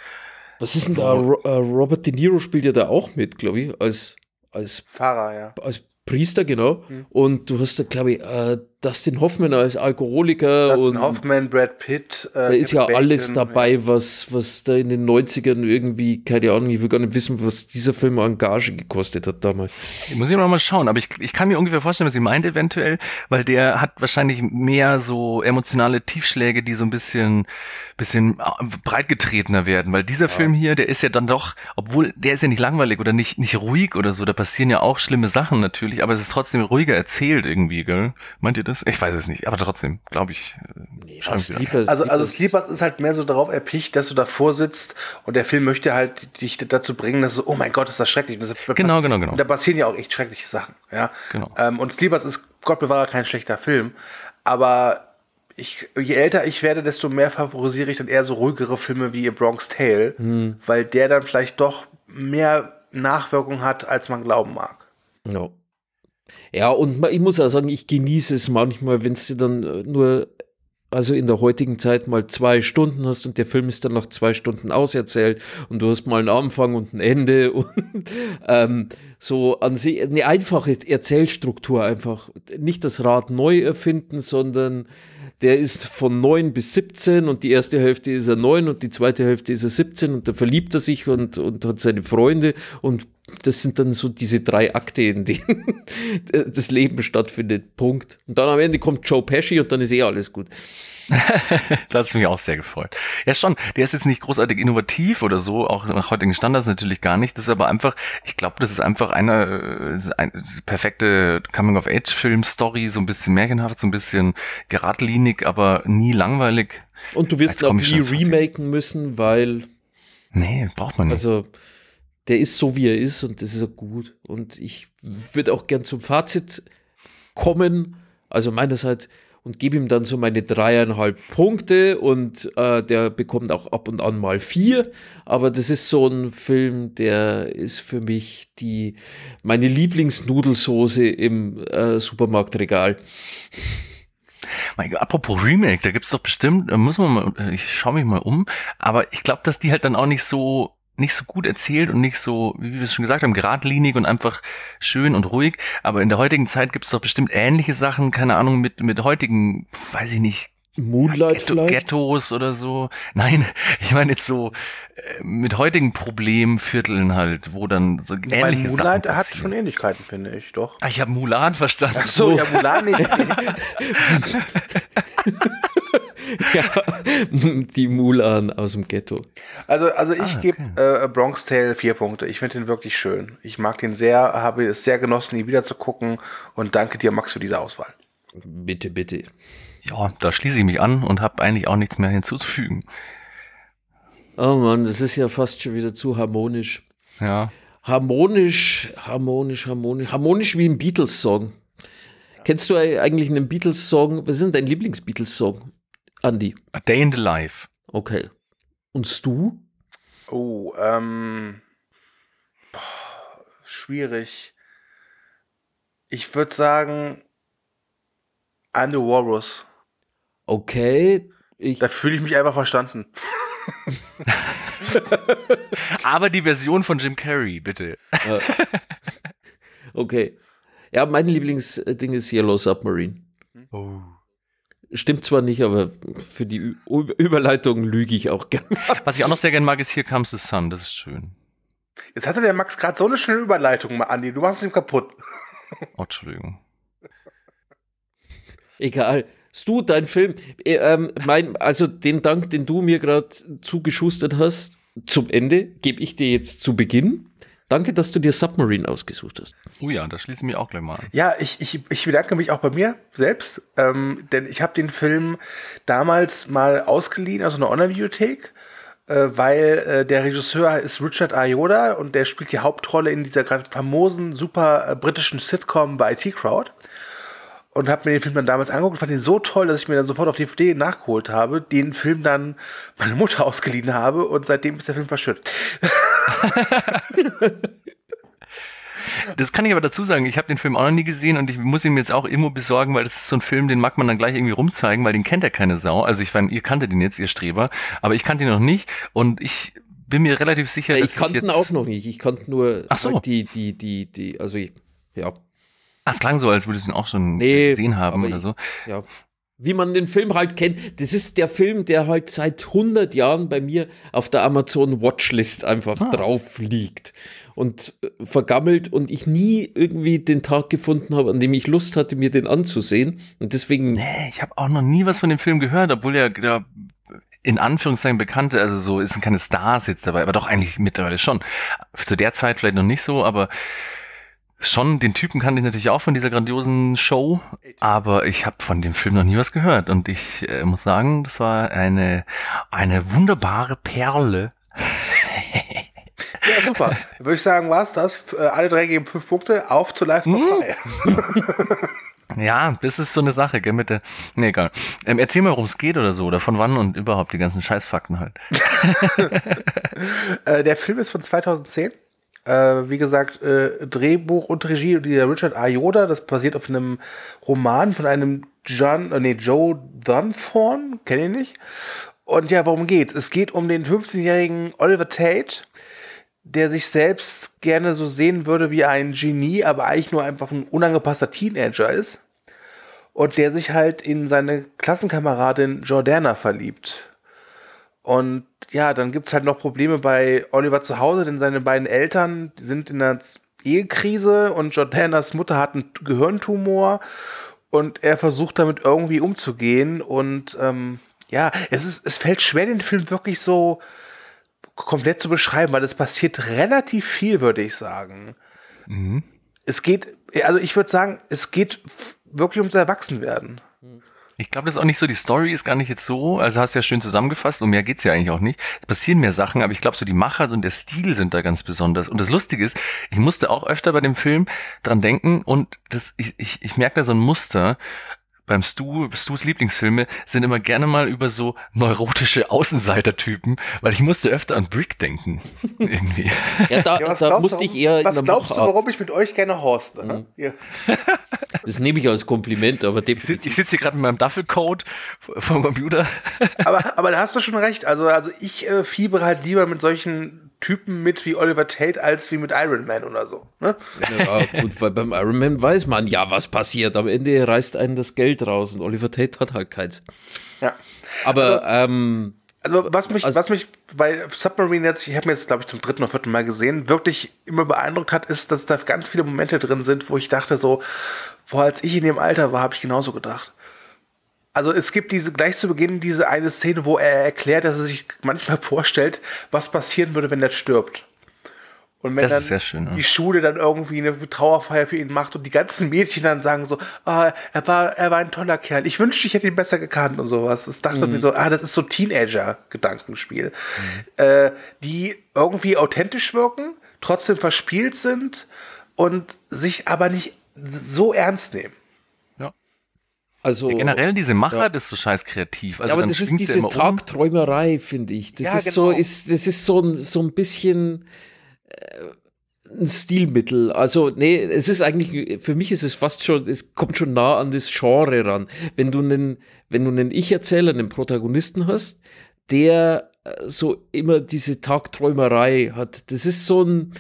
Was ist denn da? Ro äh, Robert De Niro spielt ja da auch mit, glaube ich, als, als, Fahrer, ja. als Priester, genau. Und du hast da, glaube ich, äh, Dustin Hoffman als Alkoholiker Dustin und Hoffman, Brad Pitt. Äh, da ist ja Kevin alles Bacon, dabei, was, was da in den 90ern irgendwie, keine Ahnung, ich will gar nicht wissen, was dieser Film an Gage gekostet hat damals. Ich muss ich noch mal schauen, aber ich, ich kann mir ungefähr vorstellen, was sie meint eventuell, weil der hat wahrscheinlich mehr so emotionale Tiefschläge, die so ein bisschen, bisschen äh, breitgetretener werden, weil dieser Film hier, der ist ja dann doch, obwohl der ist ja nicht langweilig oder nicht, nicht ruhig oder so, da passieren ja auch schlimme Sachen natürlich, aber es ist trotzdem ruhiger erzählt irgendwie, gell? Meint ihr das? Ich weiß es nicht, aber trotzdem, glaube ich. äh, da. Sleepers, Also, also Sleepers- ist halt mehr so darauf erpicht, dass du davor sitzt und der Film möchte halt dich dazu bringen, dass du, so, oh mein Gott, ist das schrecklich. Und das, Genau, genau, genau. Und da passieren ja auch echt schreckliche Sachen. Ja? Genau. Ähm, und Sleepers ist, Gott bewahre, kein schlechter Film. Aber ich, je älter ich werde, desto mehr favorisiere ich dann eher so ruhigere Filme wie Bronx Tale, Hm. weil der dann vielleicht doch mehr Nachwirkung hat, als man glauben mag. Ja. Ja, und ich muss auch sagen, ich genieße es manchmal, wenn du dann äh, nur, also in der heutigen Zeit mal zwei Stunden hast und der Film ist dann nach zwei Stunden auserzählt und du hast mal einen Anfang und ein Ende und ähm, so an sich eine einfache Erzählstruktur einfach. Nicht das Rad neu erfinden, sondern der ist von 9 bis 17 und die erste Hälfte ist er 9 und die zweite Hälfte ist er 17 und da verliebt er sich und, und hat seine Freunde und das sind dann so diese drei Akte, in denen das Leben stattfindet. Punkt. Und dann am Ende kommt Joe Pesci und dann ist eh alles gut. Das hat mich auch sehr gefreut. Ja, schon. Der ist jetzt nicht großartig innovativ oder so, auch nach heutigen Standards natürlich gar nicht. Das ist aber einfach, ich glaube, das ist einfach eine, äh, es ist ein, es ist perfekte Coming-of-Age-Film-Story, so ein bisschen märchenhaft, so ein bisschen geradlinig, aber nie langweilig. Und du wirst auch nie remaken müssen, weil, Nee, braucht man nicht. also, der ist so, wie er ist und das ist auch gut. Und ich würde auch gern zum Fazit kommen, also meinerseits, und gebe ihm dann so meine dreieinhalb Punkte und äh, der bekommt auch ab und an mal vier. Aber das ist so ein Film, der ist für mich die meine Lieblingsnudelsoße im äh, Supermarktregal. Mein apropos Remake, da gibt's doch bestimmt, da muss man mal, ich schaue mich mal um, aber ich glaube, dass die halt dann auch nicht so nicht so gut erzählt und nicht so, wie wir es schon gesagt haben, geradlinig und einfach schön und ruhig. Aber in der heutigen Zeit gibt's doch bestimmt ähnliche Sachen, keine Ahnung, mit, mit heutigen, weiß ich nicht, Moonlight Ghetto, vielleicht? Ghettos oder so. Nein, ich meine jetzt so äh, mit heutigen Problemvierteln halt, wo dann so Weil ähnliche Moonlight Sachen hat passieren. schon Ähnlichkeiten, finde ich, doch. Ah, ich habe Mulan verstanden. Ach so, ja, Mulan nicht. ja, die Mulan aus dem Ghetto. Also, also ich Ah, gebe äh, Bronx Tale vier Punkte. Ich finde den wirklich schön. Ich mag den sehr, habe es sehr genossen, ihn wieder zu gucken und danke dir, Max, für diese Auswahl. Bitte, bitte. Ja, da schließe ich mich an und habe eigentlich auch nichts mehr hinzuzufügen. Oh Mann, das ist ja fast schon wieder zu harmonisch. Ja. Harmonisch, harmonisch, harmonisch, harmonisch wie ein Beatles-Song. Kennst du eigentlich einen Beatles-Song? Was ist denn dein Lieblings-Beatles-Song, Andy? A Day in the Life. Okay. Und Stu? Oh, ähm. Boah, schwierig. Ich würde sagen, I'm the Walrus. Okay. Ich, Da fühle ich mich einfach verstanden. Aber die Version von Jim Carrey, bitte. okay. Ja, mein Lieblingsding ist Yellow Submarine. Oh. Stimmt zwar nicht, aber für die Ü Überleitung lüge ich auch gern. Was ich auch noch sehr gerne mag, ist Here Comes the Sun. Das ist schön. Jetzt hatte der Max gerade so eine schöne Überleitung, mal, Andi. Du machst es ihm kaputt. Oh, Entschuldigung. Egal. Stu, dein Film, äh, ähm, mein, also den Dank, den du mir gerade zugeschustert hast, zum Ende, gebe ich dir jetzt zu Beginn. Danke, dass du dir Submarine ausgesucht hast. Oh ja, da schließe ich mich auch gleich mal an. Ja, ich, ich, ich bedanke mich auch bei mir selbst, ähm, denn ich habe den Film damals mal ausgeliehen aus einer Online-Bibliothek, äh, weil äh, der Regisseur ist Richard Ayoda und der spielt die Hauptrolle in dieser gerade famosen, super äh, britischen Sitcom bei IT Crowd. Und habe mir den Film dann damals angeguckt und fand ihn so toll, dass ich mir dann sofort auf DVD nachgeholt habe, den Film dann meine Mutter ausgeliehen habe und seitdem ist der Film verschüttet. Das kann ich aber dazu sagen, ich habe den Film auch noch nie gesehen und ich muss ihn mir jetzt auch irgendwo besorgen, weil das ist so ein Film, den mag man dann gleich irgendwie rumzeigen, weil den kennt ja keine Sau. Also ich meine, ihr kanntet den jetzt, ihr Streber, aber ich kannte ihn noch nicht und ich bin mir relativ sicher, dass ich kannte ihn jetzt... auch noch nicht. Ich kannte nur Ach so. die, die, die, die, also ich- ja, Ah, es klang so, als würdest du ihn auch schon Nee, gesehen haben oder ich- so. ja. Wie man den Film halt kennt, das ist der Film, der halt seit 100 Jahren bei mir auf der Amazon Watchlist einfach Ah. drauf liegt und äh, vergammelt und ich nie irgendwie den Tag gefunden habe, an dem ich Lust hatte, mir den anzusehen. Und deswegen, Nee, ich habe auch noch nie was von dem Film gehört, obwohl er ja in Anführungszeichen bekannte, also so es sind keine Stars jetzt dabei, aber doch eigentlich mittlerweile schon. Zu der Zeit vielleicht noch nicht so, aber schon den Typen kannte ich natürlich auch von dieser grandiosen Show, aber ich habe von dem Film noch nie was gehört und ich äh, muss sagen, das war eine eine wunderbare Perle. Ja, super. Würde ich sagen, war's das. Äh, Alle drei geben fünf Punkte. Auf zu Live 3. Ja, das ist so eine Sache, gell, mit der, nee, egal. Ähm, erzähl mal, worum es geht oder so, oder von wann und überhaupt die ganzen Scheißfakten halt. Äh, der Film ist von 2010 Äh, wie gesagt, äh, Drehbuch und Regie, der Richard Ayoda, das basiert auf einem Roman von einem John, äh, nee, Joe Dunthorne, kenne ich nicht. Und ja, worum geht's? Es geht um den 15-jährigen Oliver Tate, der sich selbst gerne so sehen würde wie ein Genie, aber eigentlich nur einfach ein unangepasster Teenager ist. Und der sich halt in seine Klassenkameradin Jordana verliebt. Und ja, dann gibt's halt noch Probleme bei Oliver zu Hause, denn seine beiden Eltern sind in einer Ehekrise und Jordanas Mutter hat einen Gehirntumor und er versucht damit irgendwie umzugehen und ähm, ja, es ist, es fällt schwer, den Film wirklich so komplett zu beschreiben, weil es passiert relativ viel, würde ich sagen. Mhm. Es geht, also ich würde sagen, es geht wirklich ums Erwachsenwerden. Ich glaube, das ist auch nicht so, die Story ist gar nicht jetzt so, also hast du ja schön zusammengefasst, um mehr geht's ja eigentlich auch nicht. Es passieren mehr Sachen, aber ich glaube, so die Machart und der Stil sind da ganz besonders. Und das Lustige ist, ich musste auch öfter bei dem Film dran denken und das, ich, ich, ich merke da so ein Muster beim Stu, Stu's Lieblingsfilme sind immer gerne mal über so neurotische Außenseitertypen, weil ich musste öfter an Brick denken. Irgendwie. Ja, da, ja, da musste du, ich eher. Was glaubst du, warum ich mit euch gerne Horst? Mhm. Ja. Das nehme ich als Kompliment, aber definitiv. Ich sitze hier gerade mit meinem Duffelcoat vom Computer. aber, aber da hast du schon recht. Also, also ich äh, fiebere halt lieber mit solchen Typen mit wie Oliver Tate als wie mit Iron Man oder so. Ne? Ja, gut, weil beim Iron Man weiß man ja, was passiert. Am Ende reißt einen das Geld raus und Oliver Tate hat halt keins. Ja. Aber, also, ähm, also was mich, also, was mich bei Submarine jetzt, ich habe mir jetzt, glaube ich, zum dritten oder vierten Mal gesehen, wirklich immer beeindruckt hat, ist, dass da ganz viele Momente drin sind, wo ich dachte so, boah, als ich in dem Alter war, habe ich genauso gedacht. Also es gibt diese gleich zu Beginn diese eine Szene, wo er erklärt, dass er sich manchmal vorstellt, was passieren würde, wenn er stirbt. Und wenn dann schön, die Schule dann irgendwie eine Trauerfeier für ihn macht und die ganzen Mädchen dann sagen so, ah, er war, er war ein toller Kerl. Ich wünschte, ich hätte ihn besser gekannt und sowas. Das dachte mhm. mir so, ah, das ist so Teenager-Gedankenspiel, mhm. äh, die irgendwie authentisch wirken, trotzdem verspielt sind und sich aber nicht so ernst nehmen. Also, ja, generell diese Machart ja. ist so scheiß kreativ. Also ja, aber das ist diese Tagträumerei, um. finde ich. Das ja, ist genau. so, ist, das ist so ein, so ein bisschen äh, ein Stilmittel. Also, nee, es ist eigentlich, für mich ist es fast schon, es kommt schon nah an das Genre ran. Wenn du einen, wenn du einen Ich-Erzähler, einen Protagonisten hast, der äh, so immer diese Tagträumerei hat. Das ist so ein,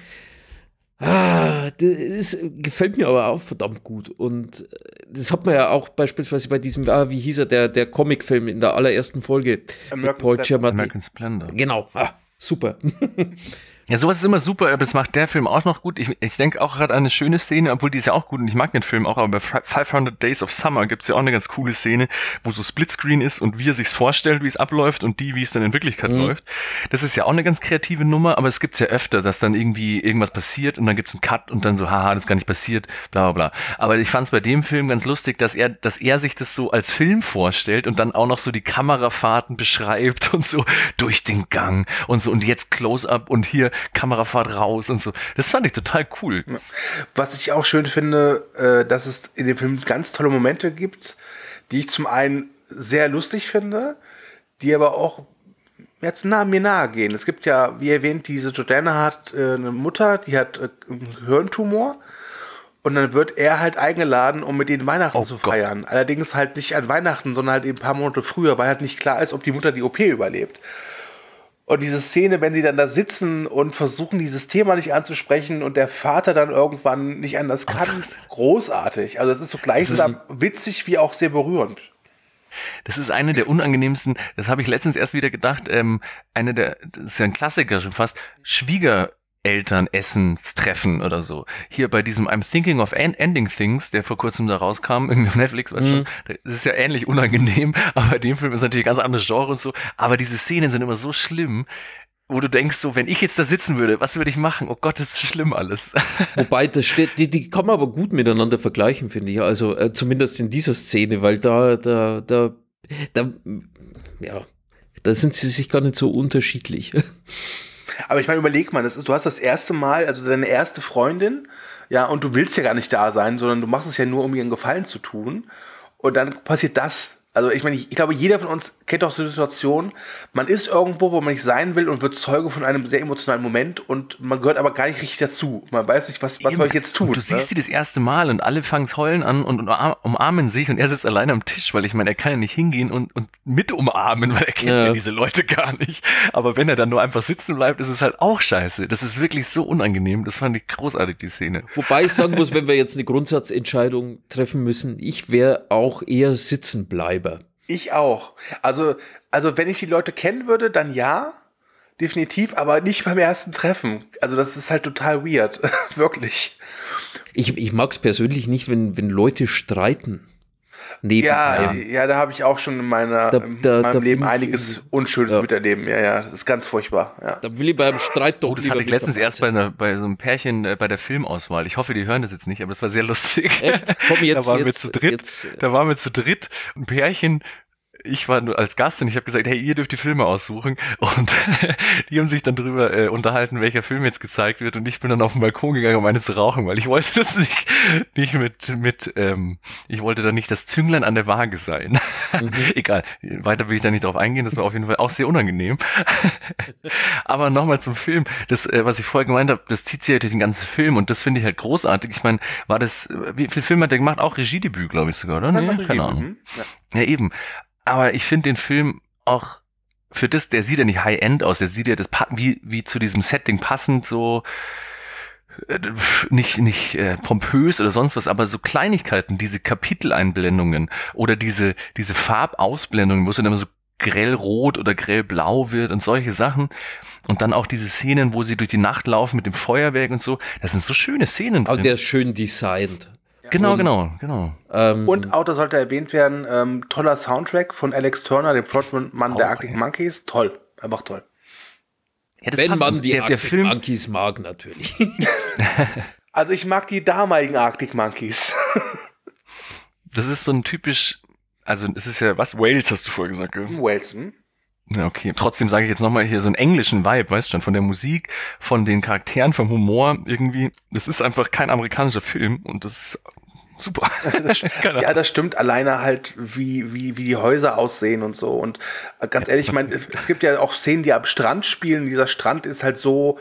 Ah, das gefällt mir aber auch verdammt gut. Und äh, das hat man ja auch beispielsweise bei diesem, ah, wie hieß er, der, der Comicfilm in der allerersten Folge. American, American Splendor. Genau, ah, super. Ja, sowas ist immer super, aber das macht der Film auch noch gut. Ich, ich denke auch gerade an eine schöne Szene, obwohl die ist ja auch gut und ich mag den Film auch, aber bei 500 Days of Summer gibt's ja auch eine ganz coole Szene, wo so Splitscreen ist und wie er sich's vorstellt, wie es abläuft und die, wie es dann in Wirklichkeit mhm. läuft. Das ist ja auch eine ganz kreative Nummer, aber es gibt's ja öfter, dass dann irgendwie irgendwas passiert und dann gibt's einen Cut und dann so, haha, das ist gar nicht passiert, bla bla bla. Aber ich fand's bei dem Film ganz lustig, dass er, dass er sich das so als Film vorstellt und dann auch noch so die Kamerafahrten beschreibt und so durch den Gang und so und jetzt Close-up und hier Kamerafahrt raus und so. Das fand ich total cool. Was ich auch schön finde, äh, dass es in dem Film ganz tolle Momente gibt, die ich zum einen sehr lustig finde, die aber auch jetzt nah, mir nahe gehen. Es gibt ja, wie erwähnt, diese Jordana hat äh, eine Mutter, die hat äh, einen Hirntumor. Und dann wird er halt eingeladen, um mit ihnen Weihnachten oh zu feiern. Gott. Allerdings halt nicht an Weihnachten, sondern halt eben ein paar Monate früher, weil halt nicht klar ist, ob die Mutter die OP überlebt. Und diese Szene, wenn sie dann da sitzen und versuchen, dieses Thema nicht anzusprechen und der Vater dann irgendwann nicht anders kann, großartig. Also es ist so gleichsam witzig wie auch sehr berührend. Das ist eine der unangenehmsten, das habe ich letztens erst wieder gedacht, ähm, eine der, das ist ja ein Klassiker schon fast, Schwieger, Elternessens-Treffen oder so. Hier bei diesem I'm Thinking of Ending Things, der vor kurzem da rauskam, irgendwie auf Netflix, weißt mhm. schon, das ist ja ähnlich unangenehm, aber bei dem Film ist natürlich ein ganz anderes Genre und so, aber diese Szenen sind immer so schlimm, wo du denkst, so, wenn ich jetzt da sitzen würde, was würde ich machen? Oh Gott, das ist schlimm alles. Wobei, das steht, die, die kann man aber gut miteinander vergleichen, finde ich. Also äh, zumindest in dieser Szene, weil da, da, da, da, ja, da sind sie sich gar nicht so unterschiedlich. Aber ich meine, überleg mal, das ist, du hast das erste Mal, also deine erste Freundin, ja, und du willst ja gar nicht da sein, sondern du machst es ja nur, um ihren Gefallen zu tun. Und dann passiert das. Also ich meine, ich, ich glaube, jeder von uns kennt doch so eine Situation, man ist irgendwo, wo man nicht sein will und wird Zeuge von einem sehr emotionalen Moment und man gehört aber gar nicht richtig dazu. Man weiß nicht, was, was Eben. soll ich jetzt tun. Und du ne? siehst sie das erste Mal und alle fangen heulen an und umarm- umarmen sich und er sitzt alleine am Tisch, weil ich meine, er kann ja nicht hingehen und, und mit umarmen, weil er kennt ja. Ja. diese Leute gar nicht. Aber wenn er dann nur einfach sitzen bleibt, ist es halt auch scheiße. Das ist wirklich so unangenehm. Das fand ich großartig, die Szene. Wobei ich sagen muss, wenn wir jetzt eine Grundsatzentscheidung treffen müssen, ich wäre auch eher Sitzenbleiber. Ich auch. Also, also wenn ich die Leute kennen würde, dann ja, definitiv, aber nicht beim ersten Treffen. Also das ist halt total weird, wirklich. Ich, ich mag es persönlich nicht, wenn, wenn Leute streiten. Neben Ja, ja, da habe ich auch schon in, meiner, Da- in da- meinem da Leben einiges Unschönes Ja. miterleben. Ja, ja, das ist ganz furchtbar. Ja. Da will ich beim Streit doch Oh, das hatte ich letztens erst bei, einer, bei so einem Pärchen äh, bei der Filmauswahl. Ich hoffe, die hören das jetzt nicht, aber das war sehr lustig. Echt? Komm, jetzt- da waren wir jetzt- zu dritt. jetzt, äh, da waren wir zu dritt. Ein Pärchen. Ich war nur als Gast und ich habe gesagt, hey, ihr dürft die Filme aussuchen. Und die haben sich dann drüber äh, unterhalten, welcher Film jetzt gezeigt wird. Und ich bin dann auf den Balkon gegangen, um eine zu rauchen, weil ich wollte das nicht, nicht mit, mit, ähm, ich wollte da nicht das Zünglein an der Waage sein. Egal, weiter will ich da nicht drauf eingehen, das war auf jeden Fall auch sehr unangenehm. Aber nochmal zum Film. Das, äh, was ich vorher gemeint habe, das zieht sich ja durch den ganzen Film und das finde ich halt großartig. Ich meine, war das, äh, wie viel Film hat der gemacht? Auch Regiedebüt, glaube ich sogar, oder? Nee, keine Ahnung. Mhm. Ja. Ja, eben. Aber ich finde den Film auch für das, der sieht ja nicht High-End aus, der sieht ja das wie, wie zu diesem Setting passend so äh, nicht nicht äh, pompös oder sonst was, aber so Kleinigkeiten, diese Kapiteleinblendungen oder diese diese Farbausblendungen, wo es dann immer so grellrot oder grellblau wird und solche Sachen und dann auch diese Szenen, wo sie durch die Nacht laufen mit dem Feuerwerk und so, das sind so schöne Szenen Aber drin. der ist schön designt. Genau, genau, genau. Ähm, Und auch, das sollte erwähnt werden, ähm, toller Soundtrack von Alex Turner, dem Frontmann der Arctic ja. Monkeys. Toll, einfach toll. Ja, das wenn passt. man die der, der Arctic Film, Monkeys mag, natürlich. Also ich mag die damaligen Arctic Monkeys. das ist so ein typisch, also es ist ja, was, Wales hast du vorher gesagt, gell? Wales, hm? Ja, okay. Trotzdem sage ich jetzt nochmal hier so einen englischen Vibe, weißt du schon, von der Musik, von den Charakteren, vom Humor irgendwie. Das ist einfach kein amerikanischer Film und das ist super. Keine Ja, das stimmt. Alleine halt, wie, wie, wie die Häuser aussehen und so. Und äh, ganz ehrlich, ich meine, es gibt ja auch Szenen, die am Strand spielen. Dieser Strand ist halt so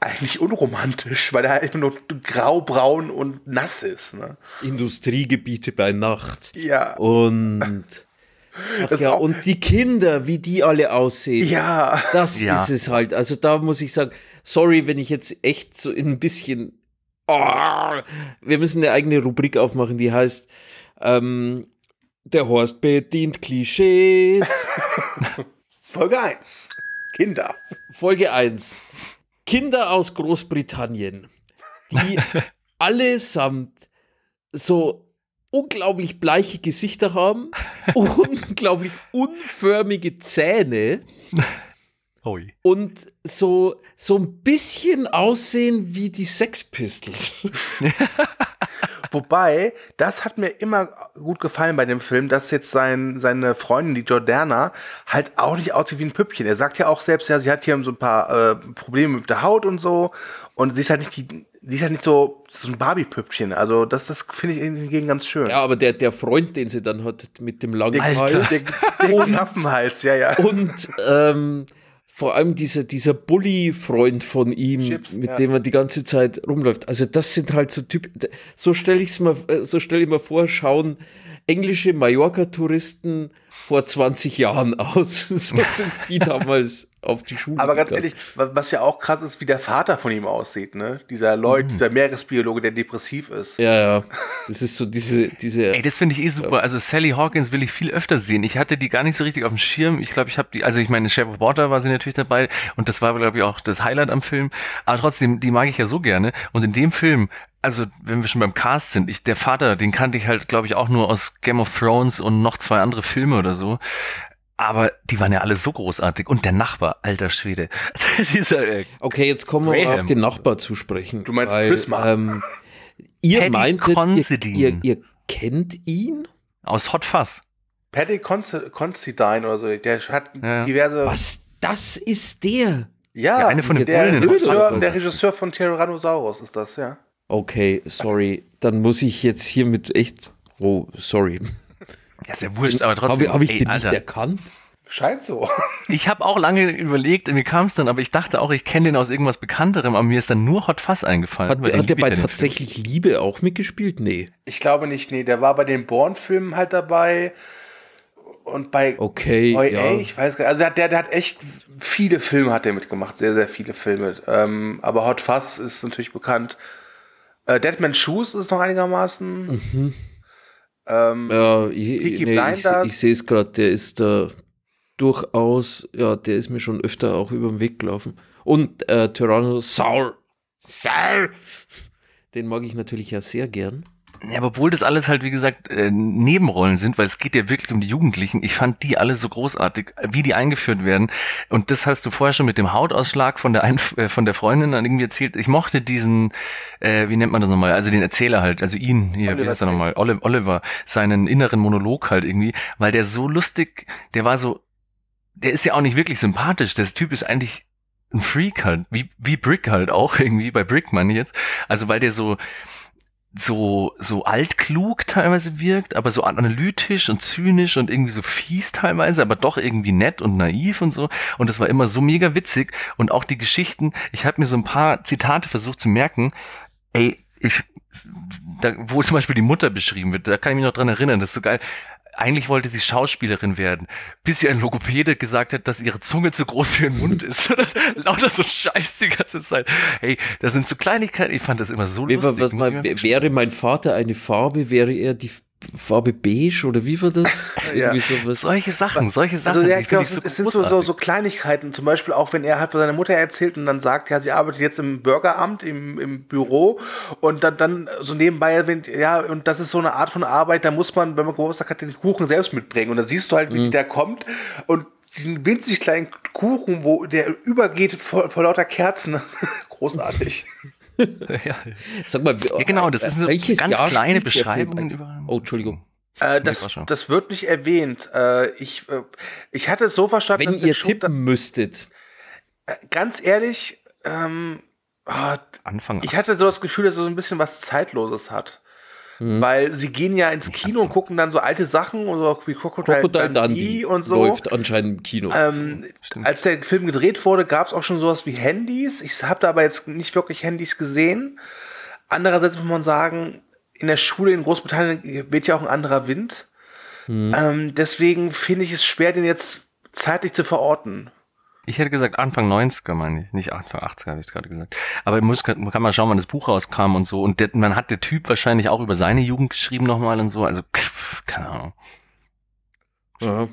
eigentlich unromantisch, weil er halt nur graubraun und nass ist. Ne? Industriegebiete bei Nacht. Ja. Und, ach ja, und die Kinder, wie die alle aussehen. Ja. Das Ja. ist es halt. Also da muss ich sagen, sorry, wenn ich jetzt echt so ein bisschen. Oh, wir müssen eine eigene Rubrik aufmachen, die heißt ähm, Der Horst bedient Klischees. Folge 1. Kinder. Folge 1. Kinder aus Großbritannien, die allesamt so unglaublich bleiche Gesichter haben, unglaublich unförmige Zähne Ui. und so, so ein bisschen aussehen wie die Sex Pistols. Wobei, das hat mir immer gut gefallen bei dem Film, dass jetzt sein, seine Freundin, die Jordana, halt auch nicht aussieht wie ein Püppchen. Er sagt ja auch selbst, ja, sie hat hier so ein paar äh, Probleme mit der Haut und so. Und sie ist halt nicht die, sie ist halt nicht so, so ein Barbie-Püppchen. Also, das, das finde ich hingegen ganz schön. Ja, aber der, der Freund, den sie dann hat mit dem langen der, Hals der, der Giraffenhals, ja, ja. und ähm, vor allem dieser, dieser Bully-Freund von ihm, Chips, mit ja. dem er die ganze Zeit rumläuft. Also das sind halt so Typen, so stelle ich es mir, äh, so stelle ich mir vor, schauen englische Mallorca-Touristen vor 20 Jahren aus. so sind die damals auf die Schule. Aber ganz gegangen. ehrlich, wa- was ja auch krass ist, wie der Vater von ihm aussieht, ne? Dieser Lloyd, dieser Meeresbiologe, der depressiv ist. Ja, ja. Das ist so diese, diese. Ey, das finde ich eh super. Also Sally Hawkins will ich viel öfter sehen. Ich hatte die gar nicht so richtig auf dem Schirm. Ich glaube, ich habe die, also ich meine, Chef of Water war sie natürlich dabei und das war, glaube ich, auch das Highlight am Film. Aber trotzdem, die mag ich ja so gerne. Und in dem Film, also wenn wir schon beim Cast sind, ich, der Vater, den kannte ich halt, glaube ich, auch nur aus Game of Thrones und noch zwei andere Filme oder so. Aber die waren ja alle so großartig. Und der Nachbar, alter Schwede. Dieser, äh, Okay, jetzt kommen wir Graham. auf den Nachbar zu sprechen. Du meinst Prisma. Ähm, ihr Paddy meintet, ihr, Considine. ihr, ihr kennt ihn? aus Hot Fuzz. Paddy Considine oder so, der hat Ja. diverse. Was? Das ist der? Ja, Ja, eine von den der, Brillen. Regisseur, der Regisseur von Tyrannosaurus ist das, ja. Okay, sorry. Dann muss ich jetzt hiermit echt. Oh, sorry. Ja, ist ja wurscht, aber Habe trotzdem. hab ich ey, den Alter, nicht erkannt? Scheint so. Ich habe auch lange überlegt, mir kam es dann, aber ich dachte auch, ich kenne den aus irgendwas Bekannterem, aber mir ist dann nur Hot Fuzz eingefallen. Hat, hat der bei ja, den Film. tatsächlich Liebe auch mitgespielt? Nee. Ich glaube nicht, nee, der war bei den Bourne-Filmen halt dabei und bei Okay, OA, ja. ich weiß gar nicht, also der, hat- der, der hat echt viele Filme hat der mitgemacht, sehr, sehr viele Filme. Ähm, aber Hot Fuzz ist natürlich bekannt. Äh, Dead Man's Shoes ist noch einigermaßen. Mhm. Ähm, Ja, ich, nee, ich, ich sehe es gerade, der ist da durchaus, ja, der ist mir schon öfter auch über den Weg gelaufen. Und äh, Tyrannosaurus Saul, Saul, den mag ich natürlich ja sehr gern. Ja, obwohl das alles halt, wie gesagt, äh, Nebenrollen sind, weil es geht ja wirklich um die Jugendlichen. Ich fand die alle so großartig, wie die eingeführt werden. Und das hast du vorher schon mit dem Hautausschlag von der, Einf äh, von der Freundin dann irgendwie erzählt. Ich mochte diesen, äh, wie nennt man das nochmal? Also den Erzähler halt, also ihn, hier, wie Oliver heißt er nochmal? Oli- Oliver, seinen inneren Monolog halt irgendwie, weil der so lustig, der war so, der ist ja auch nicht wirklich sympathisch. Der Typ ist eigentlich ein Freak halt, wie, wie Brick halt auch irgendwie, bei Brick meine ich jetzt. Also weil der so, so, so altklug teilweise wirkt, aber so analytisch und zynisch und irgendwie so fies teilweise, aber doch irgendwie nett und naiv und so. Und das war immer so mega witzig. Und auch die Geschichten, ich habe mir so ein paar Zitate versucht zu merken. Ey, ich, da, wo zum Beispiel die Mutter beschrieben wird, da kann ich mich noch dran erinnern, das ist so geil. Eigentlich wollte sie Schauspielerin werden, bis sie ein Logopäde gesagt hat, dass ihre Zunge zu groß für ihren Mund ist. Lauter so Scheiß die ganze Zeit. Hey, das sind so Kleinigkeiten, ich fand das immer so lustig. wäre mein Vater eine Farbe, wäre er die Farbe beige oder wie war das? Ja. Solche Sachen, solche Sachen, Also ja, die genau, ich so es sind so, so, Kleinigkeiten, zum Beispiel auch wenn er halt von seiner Mutter erzählt und dann sagt, ja, sie arbeitet jetzt im Bürgeramt, im, im Büro und dann, dann so nebenbei erwähnt, ja, und das ist so eine Art von Arbeit, da muss man, wenn man Geburtstag hat, den Kuchen selbst mitbringen und da siehst du halt, wie der kommt und diesen winzig kleinen Kuchen, wo der übergeht vor, vor lauter Kerzen. Großartig. ja. Sag mal, ja, genau, das so welches ganz Jahr kleine eigentlich? über. Oh, Entschuldigung. Äh, das, das wird nicht erwähnt. Äh, ich, äh, ich hatte es so verstanden, Wenn dass ihr Schub tippen müsstet, da, ganz ehrlich, ähm, ah, Anfang Ich hatte so das Gefühl, dass er so ein bisschen was Zeitloses hat. Mhm. Weil sie gehen ja ins Kino und gucken dann so alte Sachen und so wie Crocodile, Crocodile Dundee Dundee und so. läuft anscheinend im Kino. Ähm, als der Film gedreht wurde, gab es auch schon sowas wie Handys. Ich habe da aber jetzt nicht wirklich Handys gesehen. Andererseits muss man sagen, in der Schule in Großbritannien weht ja auch ein anderer Wind. Mhm. Ähm, deswegen finde ich es schwer, den jetzt zeitlich zu verorten. Ich hätte gesagt Anfang 90er, meine ich. Nicht Anfang 80er, habe ich gerade gesagt. Aber man, muss, man kann mal schauen, wann das Buch rauskam und so. Und der, man hat der Typ wahrscheinlich auch über seine Jugend geschrieben nochmal und so. Also, keine Ahnung. Ja.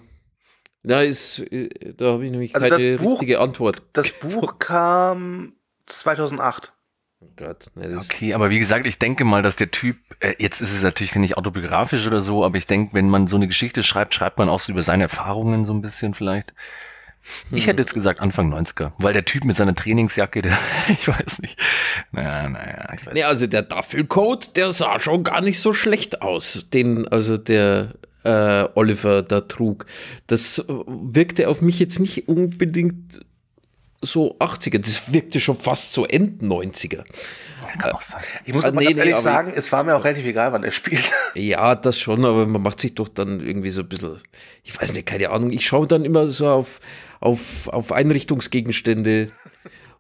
Da ist, äh, da habe ich nämlich Also keine das Buch- richtige Antwort. Das Buch kam 2008. Oh Gott, ne, das Okay, aber wie gesagt, ich denke mal, dass der Typ, äh, jetzt ist es natürlich nicht autobiografisch oder so, aber ich denke, wenn man so eine Geschichte schreibt, schreibt man auch so über seine Erfahrungen so ein bisschen vielleicht. Ich hätte jetzt gesagt Anfang 90er, weil der Typ mit seiner Trainingsjacke, der, ich weiß nicht. Naja, naja, ich weiß Nee, also der Duffelcoat, der sah schon gar nicht so schlecht aus, den also der äh, Oliver da trug. Das äh, wirkte auf mich jetzt nicht unbedingt so 80er, das wirkte schon fast so End 90er. kann auch sein. Ich muss Ah, aber nee, nee, ehrlich aber sagen, es war mir auch relativ egal, wann er spielt. Ja, das schon, aber man macht sich doch dann irgendwie so ein bisschen, ich weiß nicht, keine Ahnung, ich schaue dann immer so auf, auf, auf Einrichtungsgegenstände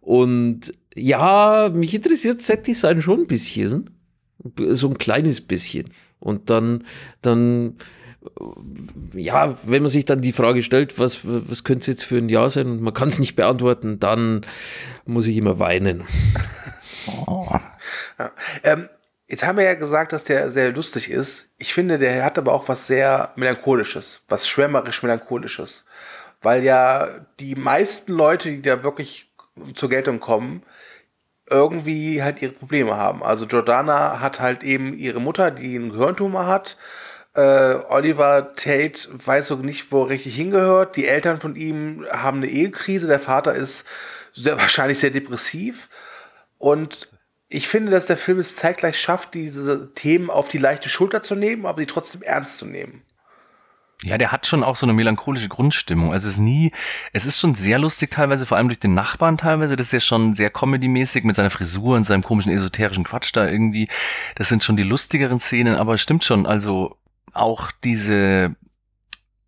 und ja, mich interessiert Set-Design schon ein bisschen, so ein kleines bisschen und dann, dann äh, ja, wenn man sich dann die Frage stellt, was, was könnte es jetzt für ein Jahr sein und man kann es nicht beantworten, dann muss ich immer weinen. Ähm, jetzt haben wir ja gesagt, dass der sehr lustig ist. Ich finde, der hat aber auch was sehr Melancholisches, was schwärmerisch-melancholisches. Weil ja die meisten Leute, die da wirklich zur Geltung kommen, irgendwie halt ihre Probleme haben. Also Jordana hat halt eben ihre Mutter, die einen Gehirntumor hat. Äh, Oliver Tate weiß so nicht, wo er richtig hingehört. Die Eltern von ihm haben eine Ehekrise. Der Vater ist sehr wahrscheinlich sehr depressiv. Und ich finde, dass der Film es zeitgleich schafft, diese Themen auf die leichte Schulter zu nehmen, aber die trotzdem ernst zu nehmen. Ja, der hat schon auch so eine melancholische Grundstimmung. Es ist nie, es ist schon sehr lustig teilweise, vor allem durch den Nachbarn teilweise. Das ist ja schon sehr comedy-mäßig mit seiner Frisur und seinem komischen esoterischen Quatsch da irgendwie. Das sind schon die lustigeren Szenen, aber es stimmt schon. Also auch diese,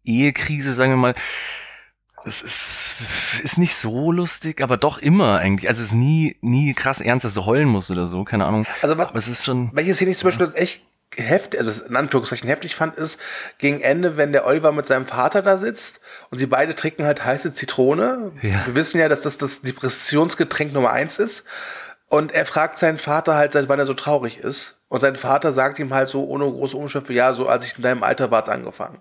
Ehekrise, sagen wir mal. Das ist, ist nicht so lustig, aber doch immer eigentlich. Also es ist nie, nie krass ernst, dass du heulen musst oder so, keine Ahnung. Also was- aber es ist schon. Welche Szene ich zum Beispiel echt heftig, also in Anführungszeichen heftig fand, ist gegen Ende, wenn der Oliver mit seinem Vater da sitzt und sie beide trinken halt heiße Zitrone. Ja. Wir wissen ja, dass das das Depressionsgetränk Nummer eins ist. Und er fragt seinen Vater halt, seit wann er so traurig ist. Und sein Vater sagt ihm halt so ohne große Umschiffe, ja, so als ich in deinem Alter war, hat's angefangen.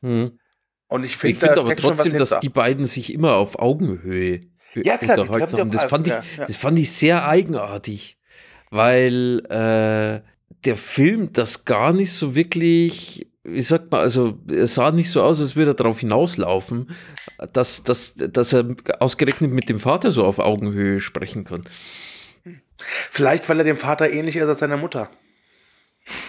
Hm. Und ich finde, Ich da aber trotzdem, dass die beiden sich immer auf Augenhöhe Ja, klar, unterhalten haben. Das fand, ich, ja, ja. das fand ich sehr eigenartig, weil äh, der Film das gar nicht so wirklich, wie sagt man, also es sah nicht so aus, als würde er darauf hinauslaufen, dass, dass, dass er ausgerechnet mit dem Vater so auf Augenhöhe sprechen kann. Vielleicht, weil er dem Vater ähnlich ist als seiner Mutter.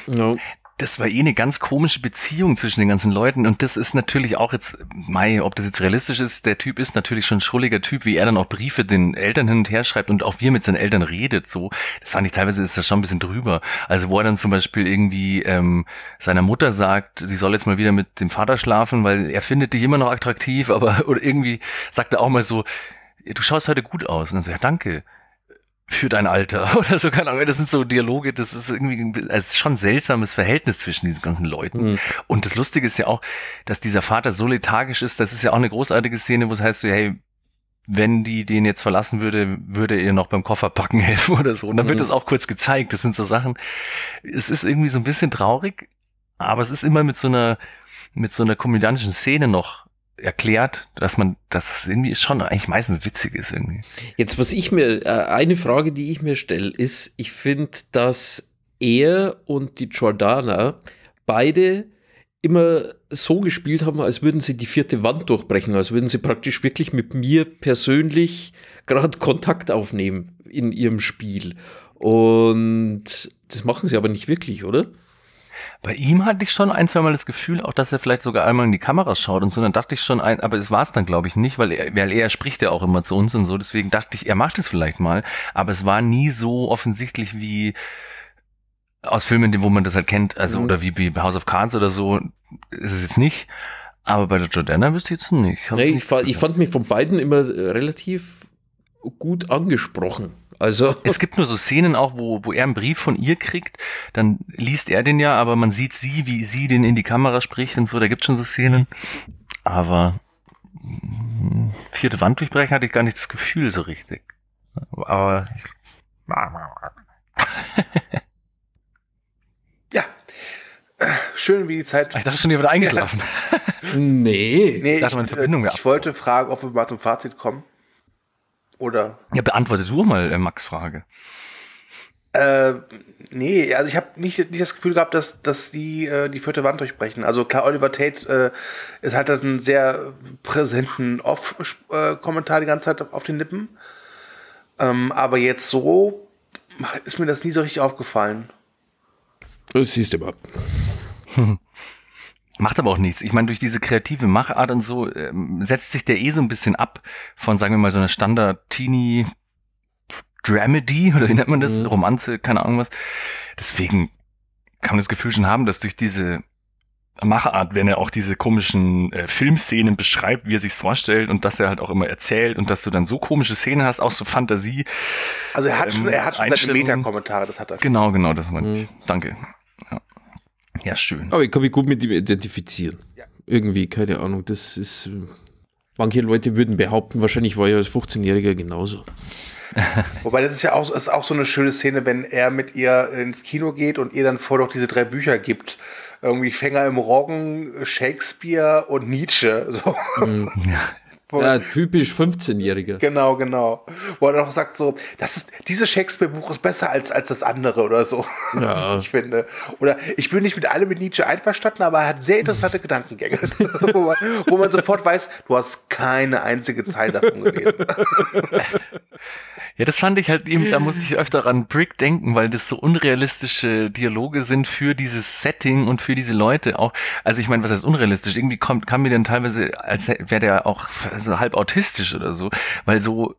Ja. das war eh eine ganz komische Beziehung zwischen den ganzen Leuten und das ist natürlich auch jetzt, Mai, ob das jetzt realistisch ist, der Typ ist natürlich schon ein schrulliger Typ, wie er dann auch Briefe den Eltern hin und her schreibt und auch wie er mit seinen Eltern redet, so, das fand ich teilweise ist das schon ein bisschen drüber. Also wo er dann zum Beispiel irgendwie ähm, seiner Mutter sagt, sie soll jetzt mal wieder mit dem Vater schlafen, weil er findet dich immer noch attraktiv, aber oder irgendwie sagt er auch mal so, du schaust heute gut aus. Und dann so, ja, danke für dein Alter oder so, keine Ahnung. Das sind so Dialoge, das ist irgendwie, es ist schon ein seltsames Verhältnis zwischen diesen ganzen Leuten. Mhm. Und das Lustige ist ja auch, dass dieser Vater so lethargisch ist, das ist ja auch eine großartige Szene, wo es heißt so, hey, wenn die den jetzt verlassen würde, würde er ihr noch beim Kofferpacken helfen oder so. Und dann wird Mhm. das auch kurz gezeigt. Das sind so Sachen. Es ist irgendwie so ein bisschen traurig, aber es ist immer mit so einer, mit so einer komödiantischen Szene noch erklärt, dass man, dass es irgendwie schon eigentlich meistens witzig ist irgendwie. Jetzt, was ich mir, äh, eine Frage, die ich mir stelle, ist, ich finde, dass er und die Jordana beide immer so gespielt haben, als würden sie die vierte Wand durchbrechen, als würden sie praktisch wirklich mit mir persönlich gerade Kontakt aufnehmen in ihrem Spiel. Und das machen sie aber nicht wirklich, oder? Bei ihm hatte ich schon ein, zwei Mal das Gefühl, auch dass er vielleicht sogar einmal in die Kameras schaut und so. Dann dachte ich schon, ein, aber es war es dann, glaube ich, nicht, weil er, weil er spricht ja auch immer zu uns und so. Deswegen dachte ich, er macht es vielleicht mal. Aber es war nie so offensichtlich wie aus Filmen, wo man das halt kennt, also Mhm. oder wie bei House of Cards oder so, ist es jetzt nicht. Aber bei der Jordana wüsste ich jetzt nicht. Nee, nicht ich, fa ich fand mich von beiden immer äh, relativ gut angesprochen. Also, Es gibt nur so Szenen auch, wo, wo er einen Brief von ihr kriegt, dann liest er den ja, aber man sieht sie, wie sie den in die Kamera spricht und so, da gibt schon so Szenen. Aber mm, vierte Wand durchbrechen hatte ich gar nicht das Gefühl so richtig. Aber ich, Ja. Schön, wie die Zeit. ich dachte schon, ihr wird eingeschlafen. nee. Nee, Ich dachte, meine Verbindung wäre ich wollte fragen, ob wir mal zum Fazit kommen. Oder. Ja, beantworte du mal äh, Max Frage. Äh, nee, also ich habe nicht, nicht das Gefühl gehabt, dass, dass die äh, die vierte Wand durchbrechen. Also klar, Oliver Tate äh, ist halt einen sehr präsenten Off-Kommentar die ganze Zeit auf den Lippen. Ähm, aber jetzt so ist mir das nie so richtig aufgefallen. Das siehst du mal. Macht aber auch nichts. Ich meine, durch diese kreative Machart und so ähm, setzt sich der eh so ein bisschen ab von, sagen wir mal, so einer Standard-Teenie Dramedy oder wie nennt man das? Mhm. Romanze, keine Ahnung was. Deswegen kann man das Gefühl schon haben, dass durch diese Machart, wenn er auch diese komischen äh, Filmszenen beschreibt, wie er sich's vorstellt und dass er halt auch immer erzählt und dass du dann so komische Szenen hast, auch so Fantasie. Also er hat Ähm, schon, er hat schon Meta-Kommentare, das hat er schon. Genau, genau, das meine ich. Mhm. Danke. Ja. schön. Aber ich kann mich gut mit ihm identifizieren. Ja. Irgendwie, keine Ahnung. Das ist. Manche Leute würden behaupten, wahrscheinlich war ich als 15-Jähriger genauso. Wobei das ist ja auch, ist auch so eine schöne Szene, wenn er mit ihr ins Kino geht und ihr dann vor doch diese drei Bücher gibt. Irgendwie Fänger im Roggen, Shakespeare und Nietzsche. So. Wo- Ja, typisch 15-Jähriger. Genau, genau. Wo er auch sagt so, das ist, dieses Shakespeare-Buch ist besser als, als das andere oder so. Ja. Ich finde. Oder ich bin nicht mit allem mit Nietzsche einverstanden, aber er hat sehr interessante Gedankengänge. wo, man, wo man sofort weiß, du hast keine einzige Zeile davon gelesen. Ja, das fand ich halt eben, da musste ich öfter an Brick denken, weil das so unrealistische Dialoge sind für dieses Setting und für diese Leute auch. Also ich meine, was heißt unrealistisch? Irgendwie kommt, kam mir dann teilweise, als wäre der auch so halb autistisch oder so, weil so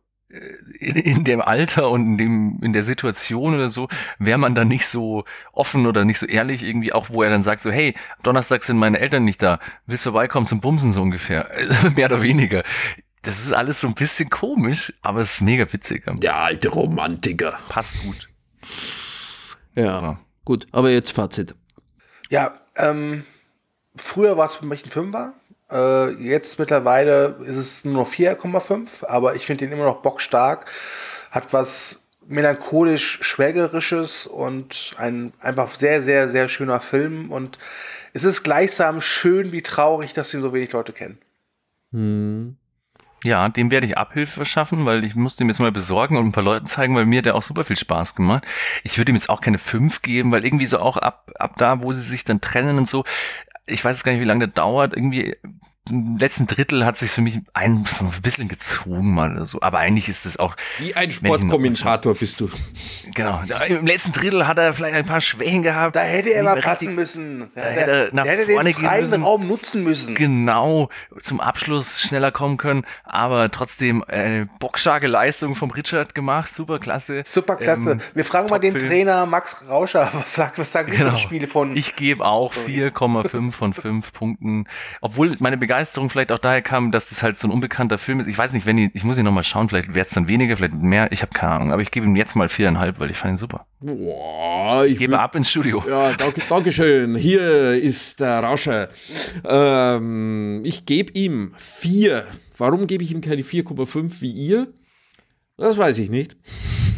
in, in dem Alter und in dem in der Situation oder so wäre man dann nicht so offen oder nicht so ehrlich irgendwie auch wo er dann sagt so hey Donnerstag sind meine Eltern nicht da willst du vorbeikommen zum Bumsen so ungefähr mehr oder weniger das ist alles so ein bisschen komisch aber es ist mega witzig Der alte Romantiker. passt gut Ja. Ja. Gut, aber jetzt Fazit. Ja, ähm, früher war es für mich ein Fünfer. Äh, jetzt mittlerweile ist es nur noch 4,5, aber ich finde den immer noch bockstark. Hat was melancholisch Schwägerisches und ein einfach sehr, sehr, sehr schöner Film. Und es ist gleichsam schön wie traurig, dass ihn so wenig Leute kennen. Ja, dem werde ich Abhilfe verschaffen, weil ich musste ihm jetzt mal besorgen und ein paar Leuten zeigen, weil mir hat der auch super viel Spaß gemacht. Ich würde ihm jetzt auch keine fünf geben, weil irgendwie so auch ab, ab da, wo sie sich dann trennen und so, ich weiß jetzt gar nicht, wie lange das dauert, irgendwie im letzten Drittel hat sich für mich ein, ein bisschen gezogen mal oder so. Aber eigentlich ist es auch, Wie ein Sportkommentator bist du. genau, da- im letzten Drittel hat er vielleicht ein paar Schwächen gehabt. Da hätte er mal richtig- passen müssen. Da hätte er nach hätte vorne den gehen freien müssen. Raum nutzen müssen. genau zum Abschluss schneller kommen können, aber trotzdem eine bockstarke Leistung vom Richard gemacht, super klasse. Super klasse. Ähm, Wir fragen mal den. Trainer Max Rauscher, was sagt, was sagen Genau. die Spiele von Ich gebe auch 4,5 von 5 Punkten. Obwohl meine Begeisterung vielleicht auch daher kam, dass das halt so ein unbekannter Film ist. Ich weiß nicht, wenn ich, ich muss ihn nochmal schauen, vielleicht wäre es dann weniger, vielleicht mehr, ich habe keine Ahnung. Aber ich gebe ihm jetzt mal viereinhalb, weil ich fand ihn super. Boah, ich Gebe würd- ab ins Studio. Ja, danke, danke schön. Hier ist der Rauscher. Ähm, ich gebe ihm vier. Warum gebe ich ihm keine 4,5 wie ihr? Das weiß ich nicht.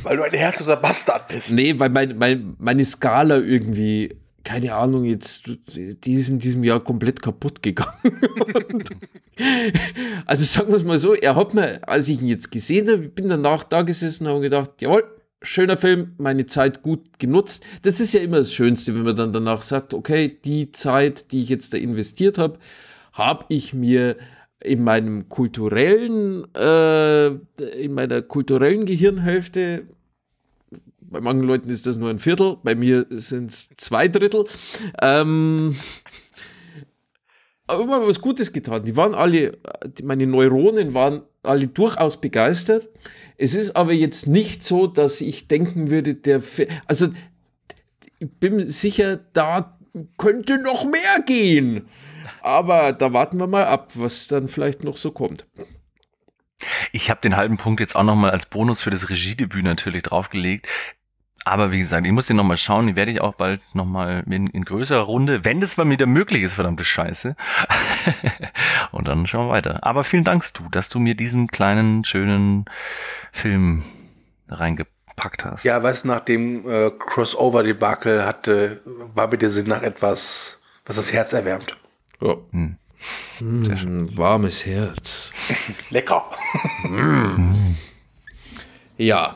weil du ein herzloser Bastard bist. Nee, weil mein, mein, meine Skala irgendwie, keine Ahnung, jetzt, die ist in diesem Jahr komplett kaputt gegangen. Also sagen wir es mal so, er hat mir, als ich ihn jetzt gesehen habe, bin danach da gesessen und habe gedacht, jawohl, schöner Film, meine Zeit gut genutzt. Das ist ja immer das Schönste, wenn man dann danach sagt, okay, die Zeit, die ich jetzt da investiert habe, habe ich mir in meinem kulturellen, äh, in meiner kulturellen Gehirnhälfte bei manchen Leuten ist das nur ein Viertel, bei mir sind es zwei Drittel. Ähm, aber immer was Gutes getan. Die waren alle, meine Neuronen waren alle durchaus begeistert. Es ist aber jetzt nicht so, dass ich denken würde, der, also ich bin sicher, da könnte noch mehr gehen. Aber da warten wir mal ab, was dann vielleicht noch so kommt. Ich habe den halben Punkt jetzt auch nochmal als Bonus für das Regiedebüt natürlich draufgelegt. Aber wie gesagt, ich muss den nochmal schauen. Die werde ich auch bald nochmal in, in größerer Runde, wenn das mal wieder möglich ist, verdammte Scheiße. Und dann schauen wir weiter. Aber vielen Dank, du, dass du mir diesen kleinen, schönen Film reingepackt hast. Ja, weißt du, nach dem äh, Crossover-Debakel hatte, war mir der Sinn nach etwas, was das Herz erwärmt. Ja. Hm. Mm, warmes Herz. Lecker. Ja,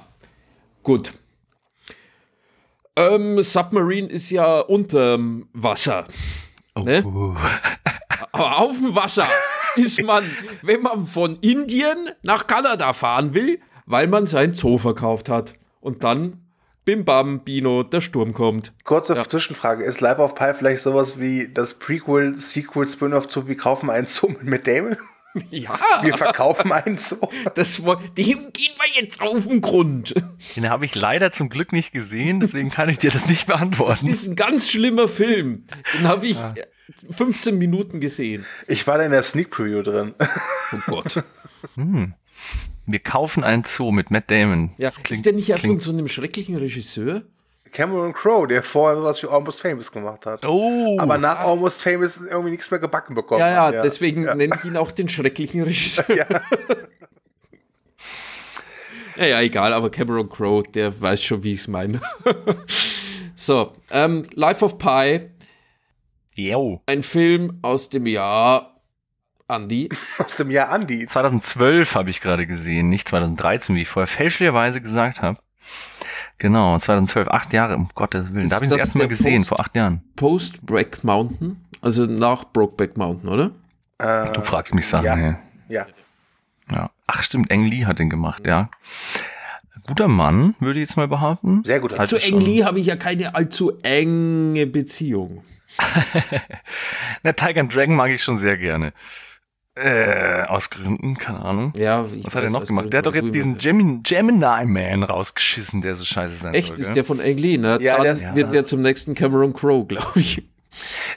gut. Ähm, Submarine ist ja unterm Wasser. Ne? Aber auf dem Wasser ist man, wenn man von Indien nach Kanada fahren will, weil man sein Zoo verkauft hat. Und dann, bim bam, Bino, der Sturm kommt. Kurze Zwischenfrage. Ist Life of Pi vielleicht sowas wie das Prequel, Sequel, Spin-off zu Wir kaufen einen Zoo mit Damon? Ja, Wir verkaufen einen Zoo. das, dem gehen wir jetzt auf den Grund. Den habe ich leider zum Glück nicht gesehen, deswegen kann ich dir das nicht Das beantworten. ist ein ganz schlimmer Film. Den habe ich 15 Minuten gesehen. Ich war da in der Sneak Preview drin. Oh Gott. Wir kaufen einen Zoo mit Matt Damon. Ja, Das klingt- ist der nicht ja von so einem schrecklichen Regisseur? Cameron Crowe, der vorher sowas wie Almost Famous gemacht hat. Oh, Aber nach Almost Famous irgendwie nichts mehr gebacken bekommen. Ja, ja, hat, deswegen nenne ich ihn auch den schrecklichen Regisseur. Ja. Ja, ja, egal, aber Cameron Crowe, der weiß schon, wie ich es meine. so, ähm, Life of Pi, yo. ein Film aus dem Jahr Andy. Aus dem Jahr Andi. 2012 habe ich gerade gesehen, nicht 2013, wie ich vorher fälschlicherweise gesagt habe. Genau, 2012, acht Jahre, um Gottes Willen. Da habe ich das das erste Mal gesehen, Post- vor acht Jahren. Post-Break Mountain, also nach Brokeback Mountain, oder? Äh, Du fragst mich Sachen. ja. Ja. ja. Ja. Ach stimmt, Eng Lee hat den gemacht, ja. Guter Mann, würde ich jetzt mal behaupten. Sehr guter Halt Zu schon- Eng Lee habe ich ja keine allzu enge Beziehung. Na, Tiger and Dragon mag ich schon sehr gerne. Äh, aus Gründen, keine Ahnung. Ja, Was hat er noch gemacht? Der hat doch jetzt diesen Gemini, Gemini Man rausgeschissen, der so scheiße sein Echt, soll. ist gell? der von Ang Lee, ne? Ja, Dann der- wird der zum nächsten Cameron Crowe, glaube ich.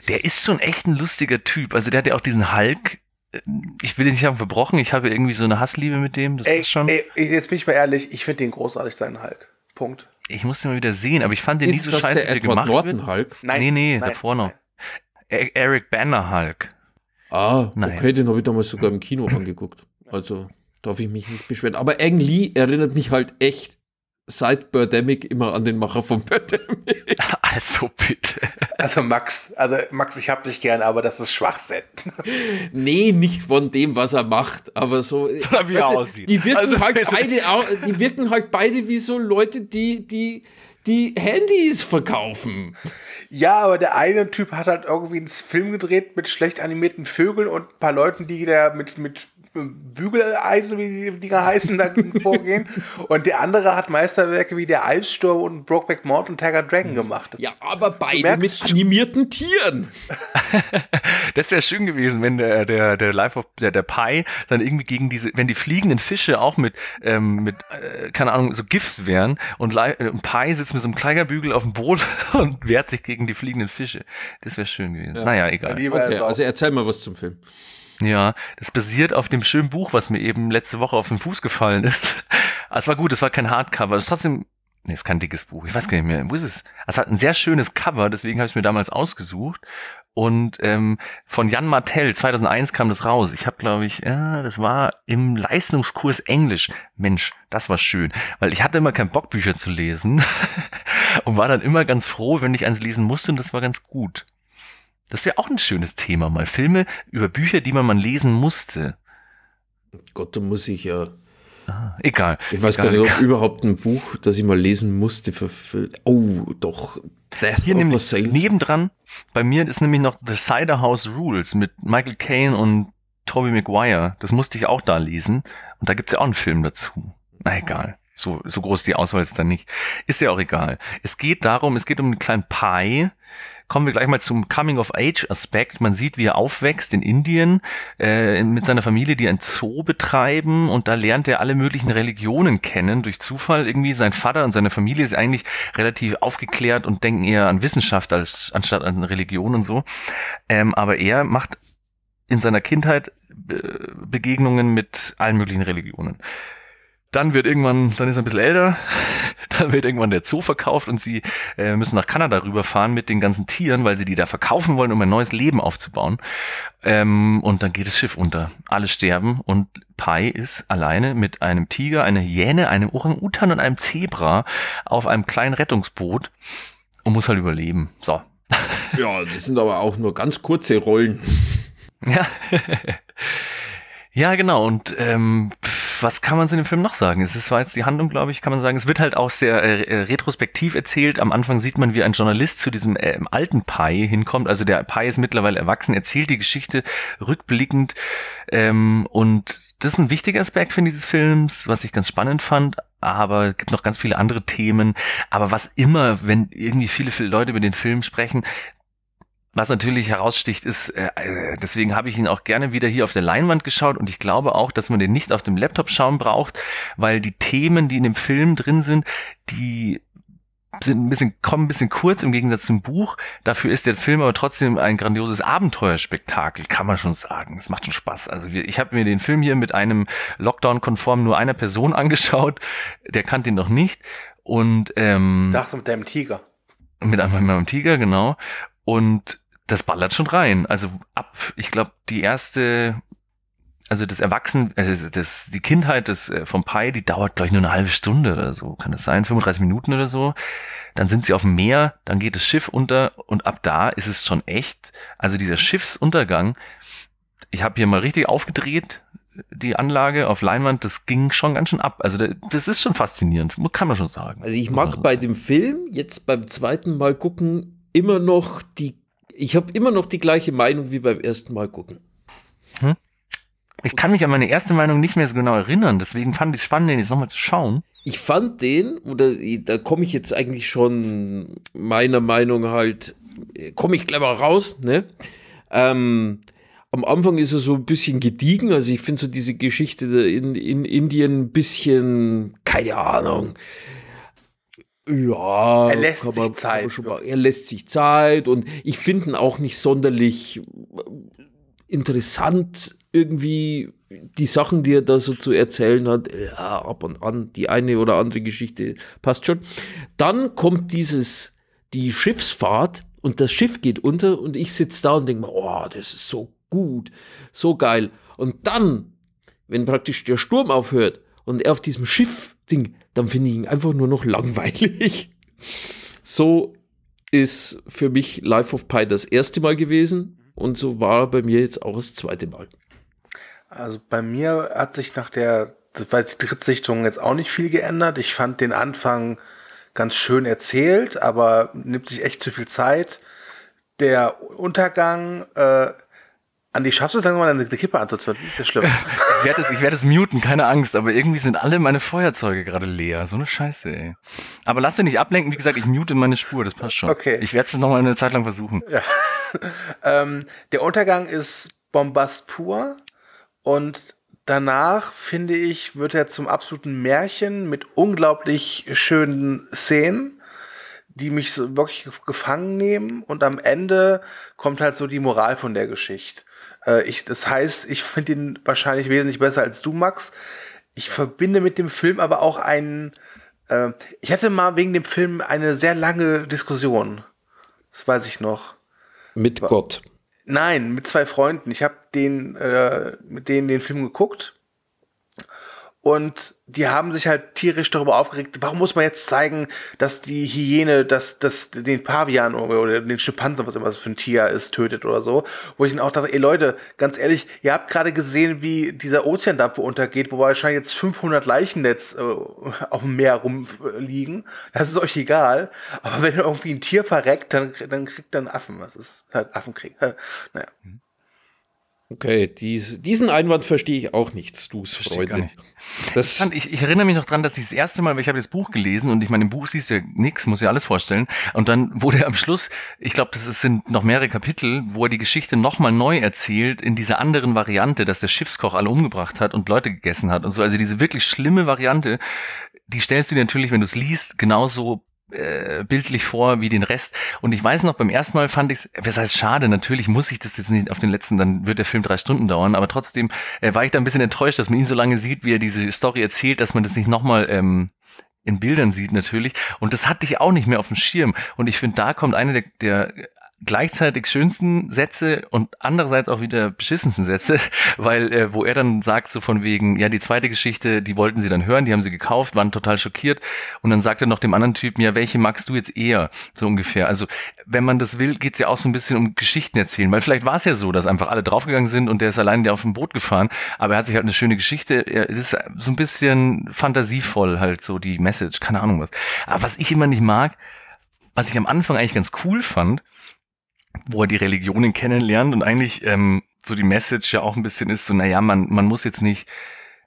Der ist schon echt ein lustiger Typ. Also der hat ja auch diesen Hulk. äh, Ich will den nicht haben verbrochen. Ich habe irgendwie so eine Hassliebe mit dem. Das Ey, passt schon. ey, jetzt bin ich mal ehrlich, ich finde den großartig, seinen Hulk. Punkt. Ich muss den mal wieder sehen, aber ich fand den nie Ist so das scheiße, der wie der Edward gemacht Norton wird. Hulk? nee, nee, nein, davor noch. nein. Eric Banner Hulk. Ah, Nein. okay, den habe ich damals sogar im Kino angeguckt. Also darf ich mich nicht beschweren. Aber Ang Lee erinnert mich halt echt seit Birdemic immer an den Macher von Birdemic. Also bitte. Also Max, also Max, ich hab dich gern, aber das ist Schwachsinn. Nee, nicht von dem, was er macht, aber so. Sondern wie er aussieht. Die wirken, Also halt beide, die wirken halt beide wie so Leute, die, die, die Handys verkaufen. Ja, aber der eine Typ hat halt irgendwie einen Film gedreht mit schlecht animierten Vögeln und ein paar Leuten, die da mit, mit Bügeleisen, wie die Dinger heißen, da vorgehen. Und der andere hat Meisterwerke wie der Eissturm und Brokeback Mountain und Tiger Dragon gemacht. Das Ja, aber beide mit animierten Tieren. Das wäre schön gewesen, wenn der, der, der Life of, der, der Pi dann irgendwie gegen diese, wenn die fliegenden Fische auch mit, ähm, mit, äh, keine Ahnung, so GIFs wären und, Li- äh, und Pi sitzt mit so einem Kleiderbügel auf dem Boot und wehrt sich gegen die fliegenden Fische. Das wäre schön gewesen. Naja, egal. Okay, also erzähl mal was zum Film. Ja, das basiert auf dem schönen Buch, was mir eben letzte Woche auf den Fuß gefallen ist. Es war gut, es war kein Hardcover, es ist trotzdem, nee, es ist kein dickes Buch, ich weiß gar nicht mehr, wo ist es? Es hat ein sehr schönes Cover, deswegen habe ich es mir damals ausgesucht. Und ähm, von Jan Martell, 2001 kam das raus. Ich habe, glaube ich, ja, das war im Leistungskurs Englisch. Mensch, das war schön, weil ich hatte immer keinen Bock, Bücher zu lesen und war dann immer ganz froh, wenn ich eins lesen musste und das war ganz gut. Das wäre auch ein schönes Thema, mal Filme über Bücher, die man mal lesen musste. Gott, da muss ich ja. Egal. Ich weiß egal, gar nicht, ob überhaupt ein Buch, das ich mal lesen musste, verfüllt. Oh, doch. Death Hier nämlich nebendran, bei mir ist nämlich noch The Cider House Rules mit Michael Caine und Tobey Maguire. Das musste ich auch da lesen. Und da gibt's ja auch einen Film dazu. Na egal. So, so groß die Auswahl ist dann nicht. Ist ja auch egal. Es geht darum, es geht um einen kleinen Pi. Kommen wir gleich mal zum Coming-of-Age-Aspekt. Man sieht, wie er aufwächst in Indien äh, mit seiner Familie, die ein Zoo betreiben und da lernt er alle möglichen Religionen kennen durch Zufall. Irgendwie sein Vater und seine Familie ist eigentlich relativ aufgeklärt und denken eher an Wissenschaft als anstatt an Religion und so. Ähm, aber er macht in seiner Kindheit äh, Begegnungen mit allen möglichen Religionen. Dann wird irgendwann, dann ist er ein bisschen älter, dann wird irgendwann der Zoo verkauft und sie äh, müssen nach Kanada rüberfahren mit den ganzen Tieren, weil sie die da verkaufen wollen, um ein neues Leben aufzubauen. Ähm, und dann geht das Schiff unter. Alle sterben und Pai ist alleine mit einem Tiger, einer Hyäne, einem Orang-Utan und einem Zebra auf einem kleinen Rettungsboot und muss halt überleben. So. Ja, das sind aber auch nur ganz kurze Rollen. Ja. ja, genau. Und ähm, was kann man zu dem Film noch sagen? Es ist- war jetzt die Handlung, glaube ich, kann man sagen. Es wird halt auch sehr äh, äh, retrospektiv erzählt. Am Anfang sieht man, wie ein Journalist zu diesem äh, alten Pai hinkommt. Also der Pai ist mittlerweile erwachsen, erzählt die Geschichte rückblickend. Ähm, und das ist ein wichtiger Aspekt für dieses Films, was ich ganz spannend fand. Aber es gibt noch ganz viele andere Themen. Aber was immer, wenn irgendwie viele, viele Leute über den Film sprechen, was natürlich heraussticht, ist, äh, äh, deswegen habe ich ihn auch gerne wieder hier auf der Leinwand geschaut und ich glaube auch, dass man den nicht auf dem Laptop schauen braucht, weil die Themen, die in dem Film drin sind, die sind ein bisschen, kommen ein bisschen kurz im Gegensatz zum Buch. Dafür ist der Film aber trotzdem ein grandioses Abenteuerspektakel, kann man schon sagen. Es macht schon Spaß. Also wir, ich habe mir den Film hier mit einem Lockdown-konform nur einer Person angeschaut. Der kannte ihn noch nicht. Und ähm, Dachte mit deinem Tiger. mit einem, mit meinem Tiger, genau. Und das ballert schon rein. Also ab, ich glaube, die erste, also das Erwachsen, also das, die Kindheit des, äh, vom Pi, die dauert, glaube ich, nur eine halbe Stunde oder so. Kann das sein? 35 Minuten oder so. Dann sind sie auf dem Meer, dann geht das Schiff unter und ab da ist es schon echt. Also dieser Schiffsuntergang, ich habe hier mal richtig aufgedreht, die Anlage auf Leinwand, das ging schon ganz schön ab. Also da- das ist schon faszinierend, kann man schon sagen. Also ich mag bei dem Film jetzt beim zweiten Mal gucken immer noch die. Ich habe immer noch die gleiche Meinung wie beim ersten Mal gucken. Ich kann mich an meine erste Meinung nicht mehr so genau erinnern, deswegen fand ich es spannend, den jetzt nochmal zu schauen. Ich fand den, oder da komme ich jetzt eigentlich schon meiner Meinung halt, komme ich gleich mal raus, ne? Ähm, am Anfang ist er so ein bisschen gediegen. Also ich finde so diese Geschichte in, in Indien ein bisschen, keine Ahnung. Ja, Er lässt sich man- kann Zeit, mal- Er lässt sich Zeit und ich finde ihn auch nicht sonderlich interessant irgendwie die Sachen, die er da so zu erzählen hat, ja, ab und an, die eine oder andere Geschichte passt schon. Dann kommt dieses, die Schiffsfahrt und das Schiff geht unter und ich sitze da und denke mir, oh, das ist so gut, so geil. Und dann, wenn praktisch der Sturm aufhört und er auf diesem Schiff Ding, dann finde ich ihn einfach nur noch langweilig. So ist für mich Life of Pi das erste Mal gewesen und so war bei mir jetzt auch das zweite Mal. Also bei mir hat sich nach der, Drittsichtung jetzt auch nicht viel geändert. Ich fand den Anfang ganz schön erzählt, aber nimmt sich echt zu viel Zeit. Der Untergang, äh, Andi, schaffst du es langsam mal eine Kippe anzuzünden? Das ist schlimm. Ich werde es, ich werde es muten, keine Angst, aber irgendwie sind alle meine Feuerzeuge gerade leer. So eine Scheiße, ey. Aber lass dich nicht ablenken, wie gesagt, ich mute meine Spur, das passt schon. Okay. Ich werde es noch mal eine Zeit lang versuchen. ähm, der Untergang ist Bombast pur und danach, finde ich, wird er zum absoluten Märchen mit unglaublich schönen Szenen, die mich so wirklich gefangen nehmen und am Ende kommt halt so die Moral von der Geschichte. Äh, ich, das heißt, ich finde ihn wahrscheinlich wesentlich besser als du, Max. Ich verbinde mit dem Film aber auch einen. Äh, ich hatte mal wegen dem Film eine sehr lange Diskussion. Das weiß ich noch. Mit Gott. Nein, mit zwei Freunden. Ich habe den, äh, mit denen den Film geguckt. Und die haben sich halt tierisch darüber aufgeregt, warum muss man jetzt zeigen, dass die Hyäne das, das, den Pavian oder den Schimpansen, was immer das für ein Tier ist, tötet oder so. Wo ich dann auch dachte, ey Leute, ganz ehrlich, ihr habt gerade gesehen, wie dieser Ozeandampfer untergeht, wo wahrscheinlich jetzt 500 Leichen jetzt äh, auf dem Meer rumliegen. Das ist euch egal. Aber wenn irgendwie ein Tier verreckt, dann, dann kriegt er einen Affen. Das ist halt Affenkrieg. Naja. Okay, dies, diesen Einwand verstehe ich auch nicht, Stus Freunde. nicht. Das, Fand- Ich, ich erinnere mich noch dran, dass ich das erste Mal, weil ich habe das Buch gelesen und ich meine, im Buch siehst du ja nix, muss ja alles vorstellen. Und dann wurde am Schluss, ich glaube, das ist- sind noch mehrere Kapitel, wo er die Geschichte nochmal neu erzählt in dieser anderen Variante, dass der Schiffskoch alle umgebracht hat und Leute gegessen hat und so. Also diese wirklich schlimme Variante, die stellst du dir natürlich, wenn du es liest, genauso äh, bildlich vor wie den Rest. Und ich weiß noch, beim ersten Mal fand ich es, was heißt schade, natürlich muss ich das jetzt nicht auf den letzten, dann wird der Film drei Stunden dauern, aber trotzdem äh, war ich da ein bisschen enttäuscht, dass man ihn so lange sieht, wie er diese Story erzählt, dass man das nicht nochmal ähm, in Bildern sieht natürlich. Und das hatte ich auch nicht mehr auf dem Schirm. Und ich finde, da kommt eine der, der gleichzeitig schönsten Sätze und andererseits auch wieder beschissensten Sätze, weil äh, wo er dann sagt so von wegen, ja die zweite Geschichte, die wollten sie dann hören, die haben sie gekauft, waren total schockiert und dann sagt er noch dem anderen Typen, ja welche magst du jetzt eher, so ungefähr. Also wenn man das will, geht's ja auch so ein bisschen um Geschichten erzählen, weil vielleicht war es ja so, dass einfach alle draufgegangen sind und der ist allein der auf dem Boot gefahren, aber er hat sich halt eine schöne Geschichte, er ist so ein bisschen fantasievoll halt so die Message, keine Ahnung was. Aber was ich immer nicht mag, was ich am Anfang eigentlich ganz cool fand, wo er die Religionen kennenlernt und eigentlich ähm, so die Message ja auch ein bisschen ist, so, naja, man, man muss jetzt nicht,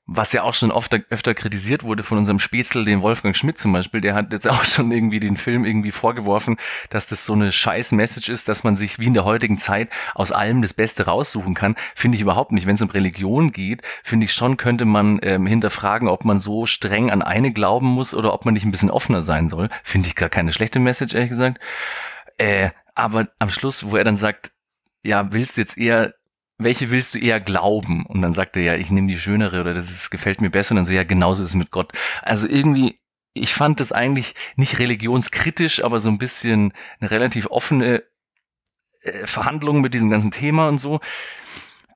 was ja auch schon oft öfter kritisiert wurde von unserem Spätzle, den Wolfgang Schmidt zum Beispiel, der hat jetzt auch schon irgendwie den Film irgendwie vorgeworfen, dass das so eine scheiß Message ist, dass man sich wie in der heutigen Zeit aus allem das Beste raussuchen kann. Finde ich überhaupt nicht. Wenn es um Religion geht, finde ich schon, könnte man ähm, hinterfragen, ob man so streng an eine glauben muss oder ob man nicht ein bisschen offener sein soll. Finde ich gar keine schlechte Message, ehrlich gesagt. Äh, aber am Schluss, wo er dann sagt, ja, willst du jetzt eher, welche willst du eher glauben? Und dann sagt er, ja, ich nehme die schönere oder das ist, gefällt mir besser. Und dann so, ja, genauso ist es mit Gott. Also irgendwie, ich fand das eigentlich nicht religionskritisch, aber so ein bisschen eine relativ offene äh, Verhandlung mit diesem ganzen Thema und so.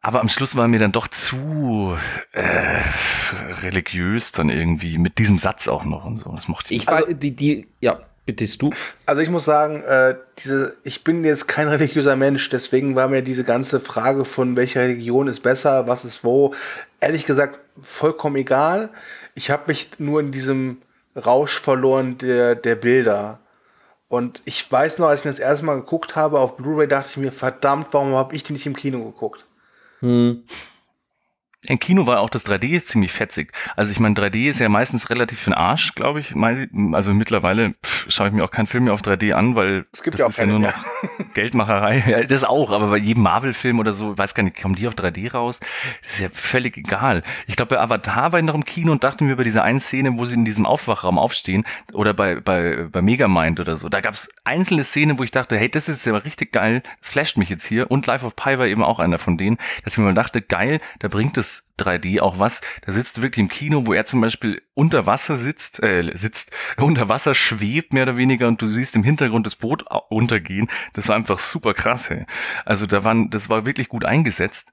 Aber am Schluss war mir dann doch zu äh, religiös dann irgendwie, mit diesem Satz auch noch und so. Das mochte ich. ich war, die, die, ja, bitte du. Also ich muss sagen, äh, diese, ich bin jetzt kein religiöser Mensch, deswegen war mir diese ganze Frage von welcher Religion ist besser, was ist wo, ehrlich gesagt vollkommen egal. Ich habe mich nur in diesem Rausch verloren der, der Bilder. Und ich weiß noch, als ich das erste Mal geguckt habe auf Blu-ray, dachte ich mir, verdammt, warum habe ich die nicht im Kino geguckt? Hm. Im Kino war auch das 3D ziemlich fetzig. Also ich meine, 3D ist ja meistens relativ für den Arsch, glaube ich. Also mittlerweile schaue ich mir auch keinen Film mehr auf 3D an, weil Es gibt das ja ist ja nur mehr. noch Geldmacherei. Ja, das auch, aber bei jedem Marvel-Film oder so, weiß gar nicht, kommen die auf 3D raus? Das ist ja völlig egal. Ich glaube, bei Avatar war ich noch im Kino und dachte mir über diese eine Szene, wo sie in diesem Aufwachraum aufstehen oder bei, bei, bei Megamind oder so. Da gab es einzelne Szenen, wo ich dachte, hey, das ist ja richtig geil, das flasht mich jetzt hier. Und Life of Pi war eben auch einer von denen, dass ich mir mal dachte, geil, da bringt das 3D auch was. Da sitzt du wirklich im Kino, wo er zum Beispiel unter Wasser sitzt, äh, sitzt, unter Wasser schwebt mehr oder weniger und du siehst im Hintergrund das Boot untergehen. Das war einfach super krass, hey. Also da waren, das war wirklich gut eingesetzt.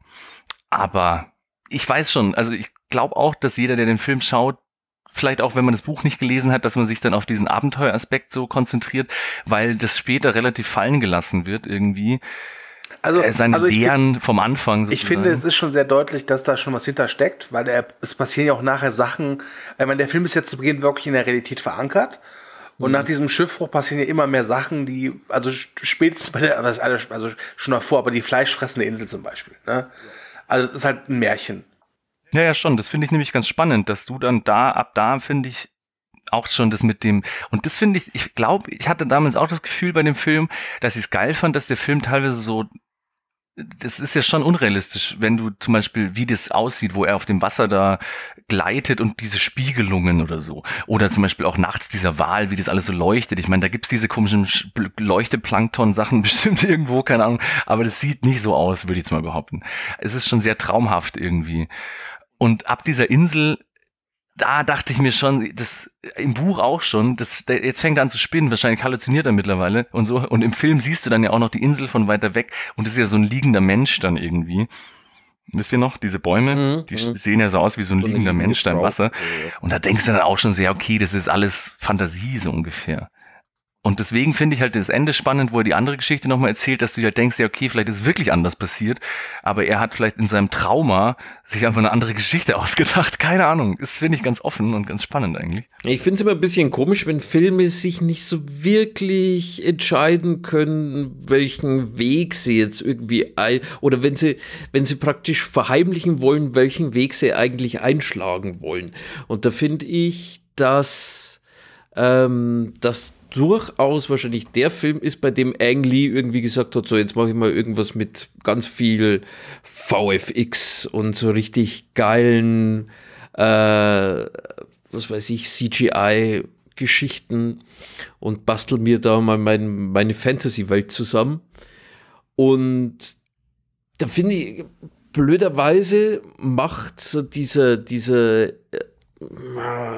Aber ich weiß schon, also ich glaube auch, dass jeder, der den Film schaut, vielleicht auch, wenn man das Buch nicht gelesen hat, dass man sich dann auf diesen Abenteueraspekt so konzentriert, weil das später relativ fallen gelassen wird irgendwie. Also, Äh, Seine also Lehren vom Anfang ich finde, es ist schon sehr deutlich, dass da schon was hintersteckt, weil er, es passieren ja auch nachher Sachen. Ich meine, der Film ist jetzt zu Beginn wirklich in der Realität verankert. Und nach diesem Schiffbruch passieren ja immer mehr Sachen, die, also spätestens bei der, also schon davor, aber die fleischfressende Insel zum Beispiel. Ne? Also es ist halt ein Märchen. Ja, ja, schon. Das finde ich nämlich ganz spannend, dass du dann da, ab da finde ich auch schon das mit dem, und das finde ich, ich glaube, ich hatte damals auch das Gefühl bei dem Film, dass ich es geil fand, dass der Film teilweise so, das ist ja schon unrealistisch, wenn du zum Beispiel, wie das aussieht, wo er auf dem Wasser da gleitet und diese Spiegelungen oder so. Oder zum Beispiel auch nachts dieser Wal, wie das alles so leuchtet. Ich meine, da gibt's diese komischen Sch- Leuchteplankton-Sachen bestimmt irgendwo, keine Ahnung. Aber das sieht nicht so aus, würde ich jetzt mal behaupten. Es ist schon sehr traumhaft irgendwie. Und ab dieser Insel, da dachte ich mir schon, das im Buch auch schon, das, der, jetzt fängt er an zu spinnen, wahrscheinlich halluziniert er mittlerweile und so. Und im Film siehst du dann ja auch noch die Insel von weiter weg und das ist ja so ein liegender Mensch dann irgendwie. Wisst ihr noch, diese Bäume, Mhm, die mhm. sehen ja so aus wie so ein So liegender liegende Mensch da im. Wasser. Ja, ja. Und da denkst du dann auch schon sehr, okay, das ist alles Fantasie so ungefähr. Und deswegen finde ich halt das Ende spannend, wo er die andere Geschichte nochmal erzählt, dass du dir halt denkst, ja, okay, vielleicht ist es wirklich anders passiert, aber er hat vielleicht in seinem Trauma sich einfach eine andere Geschichte ausgedacht. Keine Ahnung. Das finde ich ganz offen und ganz spannend eigentlich. Ich finde es immer ein bisschen komisch, wenn Filme sich nicht so wirklich entscheiden können, welchen Weg sie jetzt irgendwie ein oder wenn sie, wenn sie praktisch verheimlichen wollen, welchen Weg sie eigentlich einschlagen wollen. Und da finde ich, dass ähm, das durchaus wahrscheinlich der Film ist, bei dem Ang Lee irgendwie gesagt hat, so jetzt mache ich mal irgendwas mit ganz viel VFX und so richtig geilen äh, was weiß ich, CGI-Geschichten und bastel mir da mal mein, meine Fantasy-Welt zusammen. Und da finde ich, blöderweise macht so dieser, dieser äh,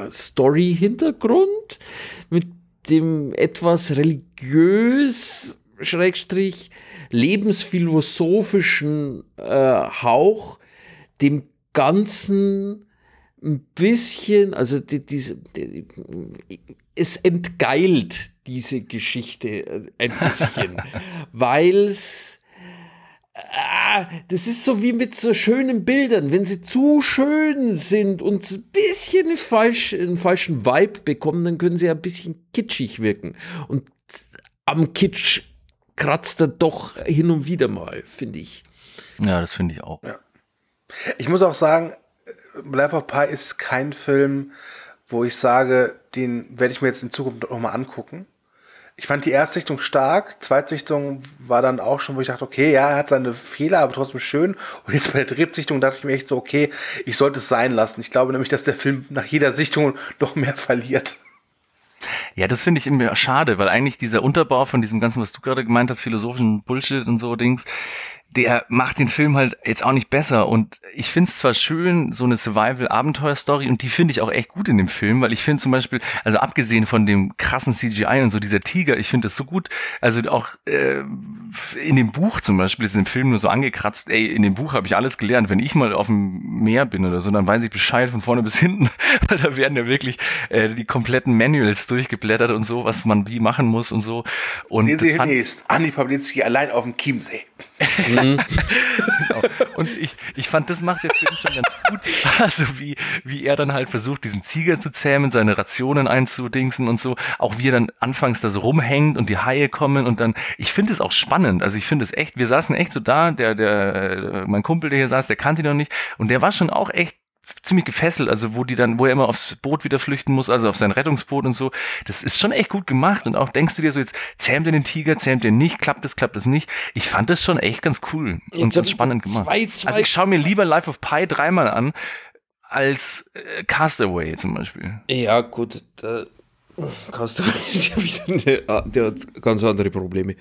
Story-Hintergrund mit dem etwas religiös, Schrägstrich, lebensphilosophischen äh, Hauch, dem Ganzen ein bisschen, also die, diese, die, es entgeilt diese Geschichte äh, ein bisschen, weil es Ah, das ist so wie mit so schönen Bildern. Wenn sie zu schön sind und ein bisschen falsch, einen falschen Vibe bekommen, dann können sie ein bisschen kitschig wirken. Und am Kitsch kratzt er doch hin und wieder mal, finde ich. Ja, das finde ich auch. Ich muss auch sagen, Life of Pi ist kein Film, wo ich sage, den werde ich mir jetzt in Zukunft noch mal angucken. Ich fand die Erstsichtung stark, Zweitsichtung war dann auch schon, wo ich dachte, okay, ja, er hat seine Fehler, aber trotzdem schön. Und jetzt bei der Drittsichtung dachte ich mir echt so, okay, ich sollte es sein lassen. Ich glaube nämlich, dass der Film nach jeder Sichtung noch mehr verliert. Ja, das finde ich immer schade, weil eigentlich dieser Unterbau von diesem ganzen, was du gerade gemeint hast, philosophischen Bullshit und so Dings, der macht den Film halt jetzt auch nicht besser. Und ich finde es zwar schön, so eine Survival-Abenteuer-Story, und die finde ich auch echt gut in dem Film, weil ich finde zum Beispiel, also abgesehen von dem krassen CGI und so, dieser Tiger, ich finde das so gut. Also auch äh, in dem Buch zum Beispiel ist im Film nur so angekratzt, ey, in dem Buch habe ich alles gelernt. Wenn ich mal auf dem Meer bin oder so, dann weiß ich Bescheid von vorne bis hinten, weil da werden ja wirklich äh, die kompletten Manuals durchgeblättert und so, was man wie machen muss und so. Und das Sie ist Andi Pawlitzki allein auf dem Chiemsee. Genau. Und ich, ich fand, das macht der Film schon ganz gut. Also wie, wie er dann halt versucht, diesen Tiger zu zähmen, seine Rationen einzudingsen und so. Auch wie er dann anfangs da so rumhängt und die Haie kommen und dann, ich finde es auch spannend. Also ich finde es echt, wir saßen echt so da, der, der, äh, mein Kumpel, der hier saß, der kannte ihn noch nicht und der war schon auch echt ziemlich gefesselt, also wo die dann, wo er immer aufs Boot wieder flüchten muss, also auf sein Rettungsboot und so. Das ist schon echt gut gemacht und auch denkst du dir so jetzt, zähmt er den Tiger, zähmt er nicht, klappt es, klappt es nicht. Ich fand das schon echt ganz cool und ganz spannend gemacht. Zwei, zwei, Also ich schaue mir lieber Life of Pi dreimal an als äh, Castaway zum Beispiel. Ja, gut. Da, Castaway ist ja wieder eine, der hat ganz andere Probleme.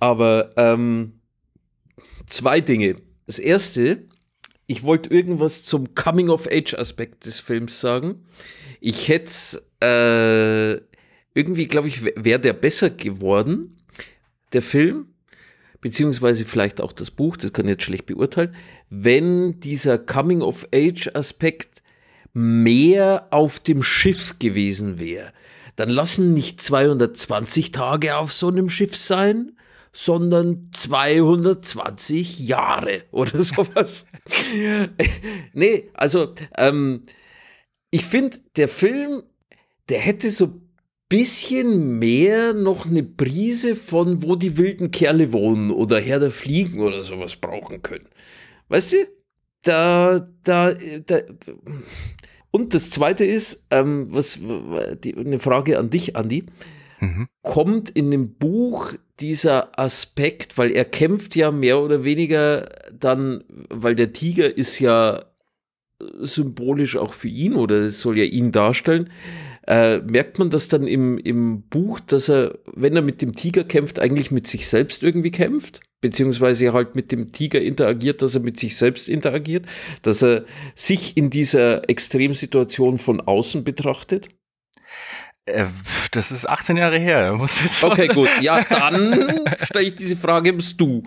Aber ähm, zwei Dinge. Das erste, ich wollte irgendwas zum Coming-of-Age-Aspekt des Films sagen. Ich hätte äh, irgendwie, glaube ich, wäre der besser geworden, der Film, beziehungsweise vielleicht auch das Buch, das kann ich jetzt schlecht beurteilen, wenn dieser Coming-of-Age-Aspekt mehr auf dem Schiff gewesen wäre. Dann lassen nicht 220 Tage auf so einem Schiff sein, sondern 220 Jahre oder sowas. nee, also ähm, ich finde, der Film, der hätte so bisschen mehr noch eine Prise von wo die wilden Kerle wohnen oder Herr der Fliegen oder sowas brauchen können. Weißt du? Da, da, da. Und das zweite ist, ähm, was, die, eine Frage an dich, Andi. Mhm. Kommt in dem Buch dieser Aspekt, weil er kämpft ja mehr oder weniger dann, weil der Tiger ist ja symbolisch auch für ihn oder es soll ja ihn darstellen. Äh, merkt man das dann im, im Buch, dass er, wenn er mit dem Tiger kämpft, eigentlich mit sich selbst irgendwie kämpft? Beziehungsweise halt mit dem Tiger interagiert, dass er mit sich selbst interagiert, dass er sich in dieser Extremsituation von außen betrachtet? Äh, Das ist 18 Jahre her. Muss jetzt Okay, gut. Ja, dann stelle ich diese Frage, bist du.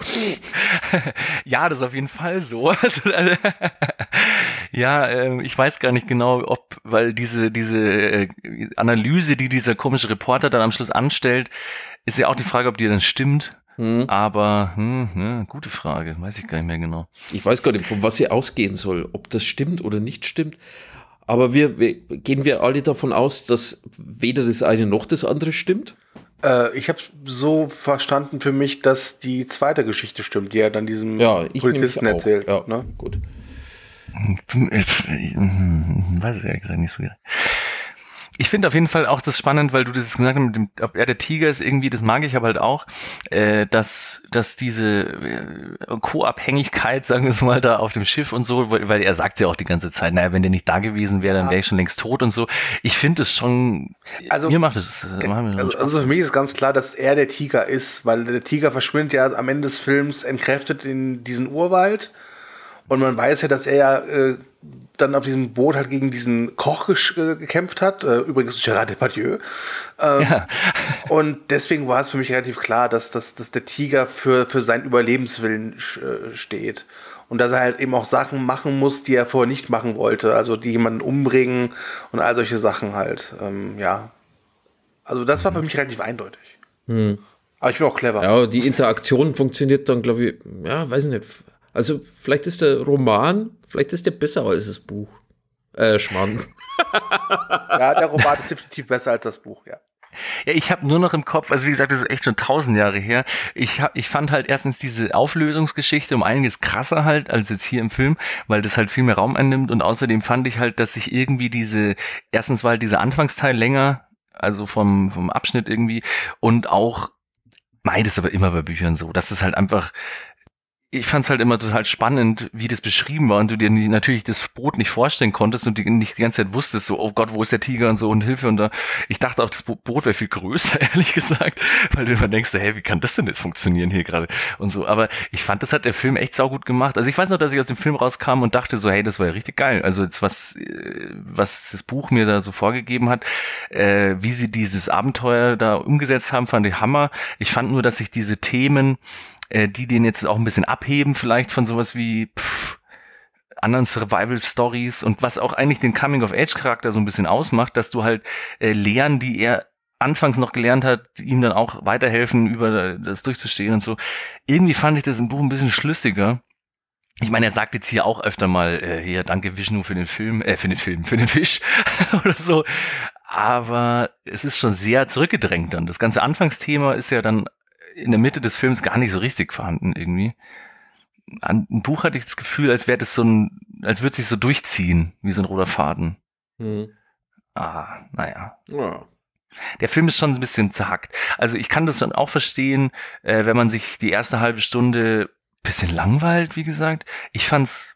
ja, das ist auf jeden Fall so. Also, äh, ja, äh, ich weiß gar nicht genau, ob, weil diese, diese äh, Analyse, die dieser komische Reporter dann am Schluss anstellt, ist ja auch die Frage, ob die dann stimmt. Hm. Aber, hm, ne, gute Frage, weiß ich gar nicht mehr genau. Ich weiß gar nicht, von was sie ausgehen soll, ob das stimmt oder nicht stimmt. Aber wir, wir gehen wir alle davon aus, dass weder das eine noch das andere stimmt. Äh, ich habe so verstanden für mich, dass die zweite Geschichte stimmt, die er dann diesem Ja, ich Polizisten erzählt. Ja, Ne? gut. Jetzt, äh, weiß ich gesagt nicht so. Ich finde auf jeden Fall auch das spannend, weil du das gesagt hast, mit dem, ob er der Tiger ist irgendwie, das mag ich aber halt auch, äh, dass, dass diese äh, Co-Abhängigkeit, sagen wir es mal, da auf dem Schiff und so, weil, weil er sagt ja auch die ganze Zeit, naja, wenn der nicht da gewesen wäre, dann wäre ich schon längst tot und so. Ich finde es schon, Also- mir macht es, äh, Also, also für mich ist ganz klar, dass er der Tiger ist, weil der Tiger verschwindet ja am Ende des Films entkräftet in diesen Urwald. Und man weiß ja, dass er ja äh, dann auf diesem Boot halt gegen diesen Koch äh, gekämpft hat. Äh, übrigens Gerard Depardieu. Ähm, Ja. Und deswegen war es für mich relativ klar, dass, dass, dass der Tiger für, für seinen Überlebenswillen äh, steht. Und dass er halt eben auch Sachen machen muss, die er vorher nicht machen wollte. Also die jemanden umbringen und all solche Sachen halt. Ähm, ja. Also das war für mich relativ eindeutig. Aber ich bin auch clever. Ja, die Interaktion funktioniert dann, glaube ich, ja, weiß ich nicht. Also vielleicht ist der Roman, vielleicht ist der besser als das Buch. Äh, Schmarrn. Ja, der Roman ist definitiv besser als das Buch, ja. Ja, ich habe nur noch im Kopf, also wie gesagt, das ist echt schon tausend Jahre her. Ich, hab, ich fand halt erstens diese Auflösungsgeschichte um einiges krasser halt als jetzt hier im Film, weil das halt viel mehr Raum einnimmt und außerdem fand ich halt, dass sich irgendwie diese, erstens war halt dieser Anfangsteil länger, also vom, vom Abschnitt irgendwie und auch, mei, das ist aber immer bei Büchern so, dass es halt einfach, ich fand es halt immer total spannend, wie das beschrieben war und du dir natürlich das Boot nicht vorstellen konntest und die, nicht die ganze Zeit wusstest, so, oh Gott, wo ist der Tiger und so und Hilfe und da. Ich dachte auch, das Bo- Boot wäre viel größer, ehrlich gesagt, weil du immer denkst, hey, wie kann das denn jetzt funktionieren hier gerade und so. Aber ich fand, das hat der Film echt saugut gemacht. Also ich weiß noch, dass ich aus dem Film rauskam und dachte so, hey, das war ja richtig geil. Also jetzt was, äh, was das Buch mir da so vorgegeben hat, äh, wie sie dieses Abenteuer da umgesetzt haben, fand ich Hammer. Ich fand nur, dass sich diese Themen äh, die den jetzt auch ein bisschen abheben, vielleicht von sowas wie pff, anderen Survival-Stories und was auch eigentlich den Coming-of-Age-Charakter so ein bisschen ausmacht, dass du halt äh, Lehren, die er anfangs noch gelernt hat, ihm dann auch weiterhelfen, über das durchzustehen und so. Irgendwie fand ich das im Buch ein bisschen schlüssiger. Ich meine, er sagt jetzt hier auch öfter mal, äh, hier, danke Vishnu für den Film, äh, für den Film, für den Fisch oder so. Aber es ist schon sehr zurückgedrängt dann. Das ganze Anfangsthema ist ja dann in der Mitte des Films gar nicht so richtig vorhanden irgendwie. An ein Buch hatte ich das Gefühl, als wäre das so ein, als würde sich so durchziehen, wie so ein roter Faden. Hm. Ah, naja. Ja. Der Film ist schon ein bisschen zerhackt. Also ich kann das dann auch verstehen, äh, wenn man sich die erste halbe Stunde bisschen langweilt, wie gesagt. Ich fand's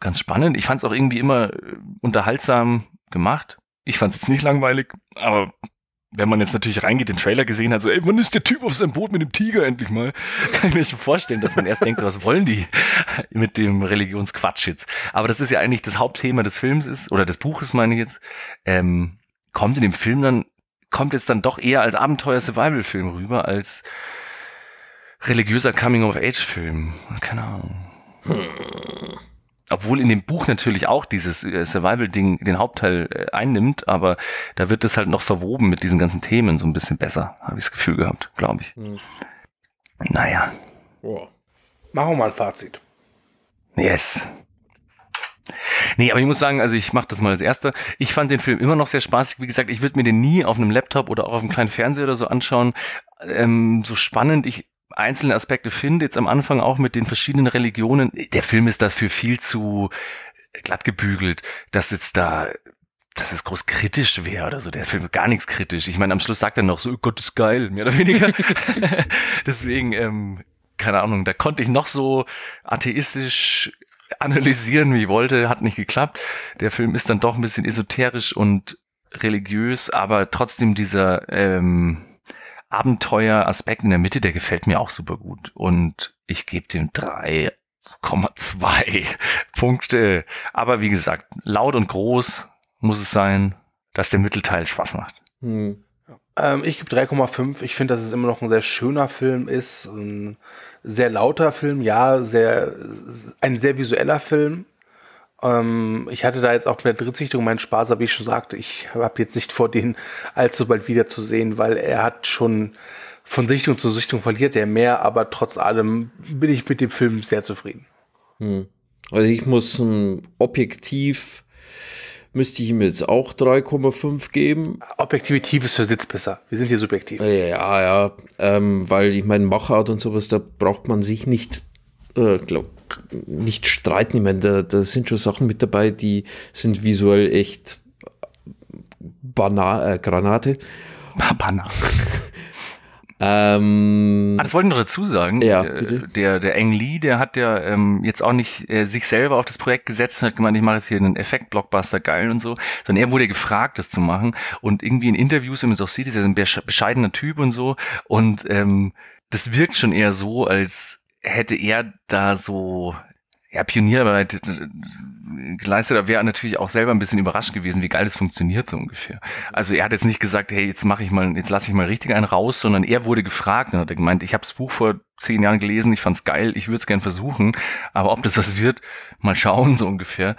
ganz spannend. Ich fand's auch irgendwie immer äh, unterhaltsam gemacht. Ich fand's jetzt nicht langweilig, aber wenn man jetzt natürlich reingeht, den Trailer gesehen hat, so, ey, wann ist der Typ auf seinem Boot mit dem Tiger endlich mal? Kann ich mir schon vorstellen, dass man erst denkt, was wollen die mit dem Religionsquatsch jetzt? Aber das ist ja eigentlich das Hauptthema des Films ist, oder des Buches meine ich jetzt, ähm, kommt in dem Film dann, kommt jetzt dann doch eher als Abenteuer-Survival-Film rüber, als religiöser Coming-of-Age-Film. Keine Ahnung. Obwohl in dem Buch natürlich auch dieses äh, Survival-Ding den Hauptteil äh, einnimmt, aber da wird es halt noch verwoben mit diesen ganzen Themen so ein bisschen besser, habe ich das Gefühl gehabt, glaube ich. Hm. Naja, Ja. Machen wir mal ein Fazit. yes. Nee, aber ich muss sagen, also ich mache das mal als erster. Ich fand den Film immer noch sehr spaßig. Wie gesagt, ich würde mir den nie auf einem Laptop oder auch auf einem kleinen Fernseher oder so anschauen. Ähm, so spannend ich einzelne Aspekte finde, jetzt am Anfang auch mit den verschiedenen Religionen. Der Film ist dafür viel zu glatt gebügelt, dass jetzt da dass es groß kritisch wäre oder so. Der Film gar nichts kritisch. Ich meine, am Schluss sagt er noch so, oh Gott ist geil, mehr oder weniger. Deswegen, ähm, keine Ahnung, da konnte ich noch so atheistisch analysieren, wie ich wollte, hat nicht geklappt. Der Film ist dann doch ein bisschen esoterisch und religiös, aber trotzdem dieser ähm, Abenteuer-Aspekt in der Mitte, der gefällt mir auch super gut. Und ich gebe dem 3,2 Punkte. Aber wie gesagt, laut und groß muss es sein, dass der Mittelteil Spaß macht. Hm. Ähm, ich gebe 3,5. Ich finde, dass es immer noch ein sehr schöner Film ist. Ein sehr lauter Film, ja, sehr, ein sehr visueller Film. Ähm, ich hatte da jetzt auch mit der Drittsichtung meinen Spaß, aber wie ich schon sagte, ich habe jetzt nicht vor, den allzu bald wiederzusehen, weil er hat schon von Sichtung zu Sichtung verliert er mehr, aber trotz allem bin ich mit dem Film sehr zufrieden. Hm. Also ich muss ähm, objektiv müsste ich ihm jetzt auch 3,5 geben. Objektivität ist für Sitz besser. Wir sind hier subjektiv. Ja, ja, ähm, weil ich meine, Machart und sowas, da braucht man sich nicht, äh, glaub, nicht streiten. Ich meine, da, da sind schon Sachen mit dabei, die sind visuell echt Bana äh, Granate. Banner. Ähm, Ah, das wollte ich noch dazu sagen. Ja, Äh, bitte. Der, der Eng Lee, der hat ja ähm, jetzt auch nicht äh, sich selber auf das Projekt gesetzt und hat gemeint, ich mache jetzt hier einen Effekt-Blockbuster geil und so, sondern er wurde gefragt, das zu machen. Und irgendwie in Interviews, wenn man es auch sieht, ist er ein besche- bescheidener Typ und so. Und ähm, das wirkt schon eher so, als hätte er da so ja, Pionierarbeit geleistet, aber wäre natürlich auch selber ein bisschen überrascht gewesen, wie geil das funktioniert so ungefähr. Also er hat jetzt nicht gesagt, hey, jetzt mache ich mal, jetzt lasse ich mal richtig einen raus, sondern er wurde gefragt und hat gemeint, ich habe das Buch vor zehn Jahren gelesen, ich fand's geil, ich würde es gern versuchen, aber ob das was wird, mal schauen so ungefähr.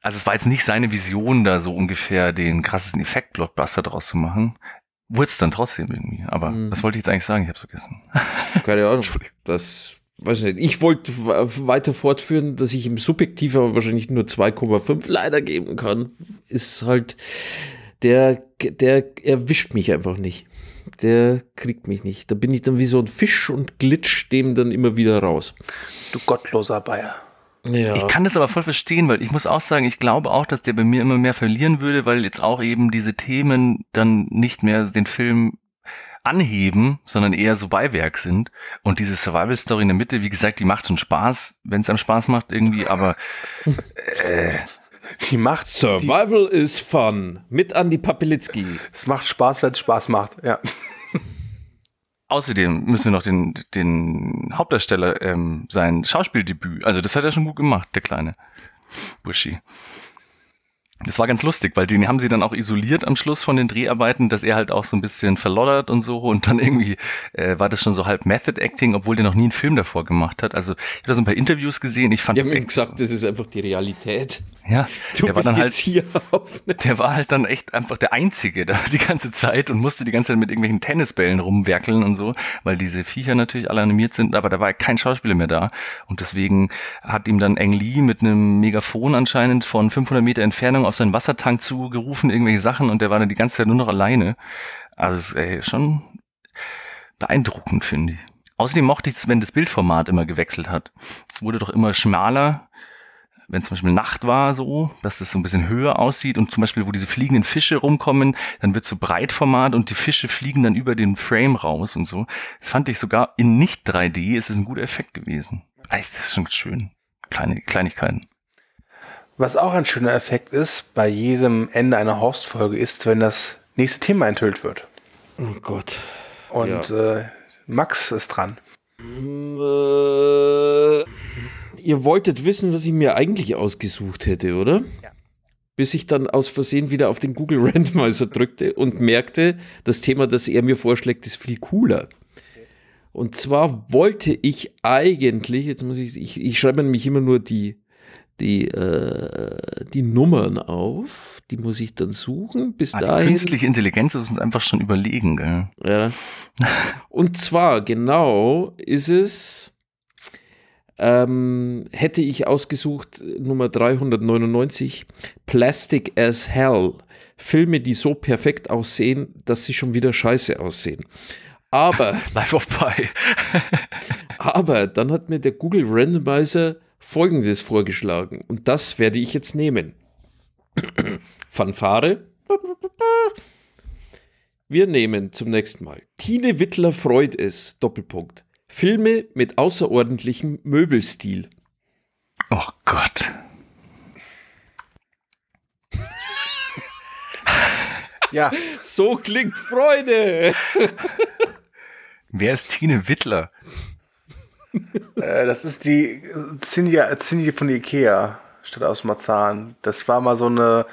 Also es war jetzt nicht seine Vision, da so ungefähr den krassesten Effekt-Blockbuster draus zu machen. Wurde es dann trotzdem irgendwie. Aber Mhm. was wollte ich jetzt eigentlich sagen? Ich habe vergessen. keine Ahnung. Entschuldigung. Das weiß nicht. Ich wollte weiter fortführen, dass ich ihm subjektiv aber wahrscheinlich nur 2,5 leider geben kann. Ist halt, der, der erwischt mich einfach nicht. Der kriegt mich nicht. Da bin ich dann wie so ein Fisch und glitsch dem dann immer wieder raus. Du gottloser Bayer. Ja. Ich kann das aber voll verstehen, weil ich muss auch sagen, ich glaube auch, dass der bei mir immer mehr verlieren würde, weil jetzt auch eben diese Themen dann nicht mehr den Film anheben, sondern eher so Beiwerk sind. Und diese Survival-Story in der Mitte, wie gesagt, die macht schon Spaß, wenn es einem Spaß macht irgendwie, aber Die macht die, Survival is fun. Mit Andy Papilitzki. Es macht Spaß, wenn es Spaß macht. Ja. Außerdem müssen wir noch den, den Hauptdarsteller ähm, sein Schauspieldebüt, also das hat er schon gut gemacht, der kleine Burschi. Das war ganz lustig, weil den haben sie dann auch isoliert am Schluss von den Dreharbeiten, dass er halt auch so ein bisschen verloddert und so und dann irgendwie äh, war das schon so halb Method Acting, obwohl der noch nie einen Film davor gemacht hat. Also ich habe da so ein paar Interviews gesehen, ich fand Die das echt gesagt, das ist einfach die Realität. Ja, Du der war dann halt, hier auf. der war halt dann echt einfach der Einzige da die ganze Zeit und musste die ganze Zeit mit irgendwelchen Tennisbällen rumwerkeln und so, weil diese Viecher natürlich alle animiert sind, aber da war kein Schauspieler mehr da und deswegen hat ihm dann Eng Lee mit einem Megafon anscheinend von 500 Meter Entfernung auf seinen Wassertank zugerufen, irgendwelche Sachen und der war dann die ganze Zeit nur noch alleine. Also ist ey, schon beeindruckend, finde ich. Außerdem mochte ich es, wenn das Bildformat immer gewechselt hat. Es wurde doch immer schmaler, wenn zum Beispiel Nacht war so, dass es so ein bisschen höher aussieht und zum Beispiel, wo diese fliegenden Fische rumkommen, dann wird so Breitformat und die Fische fliegen dann über den Frame raus und so. Das fand ich sogar in nicht 3D, ist es ein guter Effekt gewesen. Eigentlich, das ist schon schön. Kleine Kleinigkeiten. Was auch ein schöner Effekt ist, bei jedem Ende einer Horst-Folge ist, wenn das nächste Thema enthüllt wird. Oh Gott. Und äh, Max ist dran. Äh, ihr wolltet wissen, was ich mir eigentlich ausgesucht hätte, oder? Ja. Bis ich dann aus Versehen wieder auf den Google Randomizer drückte und merkte, das Thema, das er mir vorschlägt, ist viel cooler. Und zwar wollte ich eigentlich, jetzt muss ich, ich, ich schreibe nämlich immer nur die, die, äh, die Nummern auf, die muss ich dann suchen. Bis Ah, die dahin. künstliche Intelligenz ist uns einfach schon überlegen, gell? Ja. Und zwar genau ist es, ähm, hätte ich ausgesucht, Nummer 399, Plastic as Hell. Filme, die so perfekt aussehen, dass sie schon wieder scheiße aussehen. Aber, Life of Pi. aber dann hat mir der Google Randomizer folgendes vorgeschlagen. Und das werde ich jetzt nehmen. Fanfare. Wir nehmen zum nächsten Mal. Tine Wittler freut es. Doppelpunkt. Filme mit außerordentlichem Möbelstil. Oh Gott. Ja, So klingt Freude. Wer ist Tine Wittler? äh, das ist die äh, Cindy, Cindy von Ikea, statt aus Marzahn. Das war mal so eine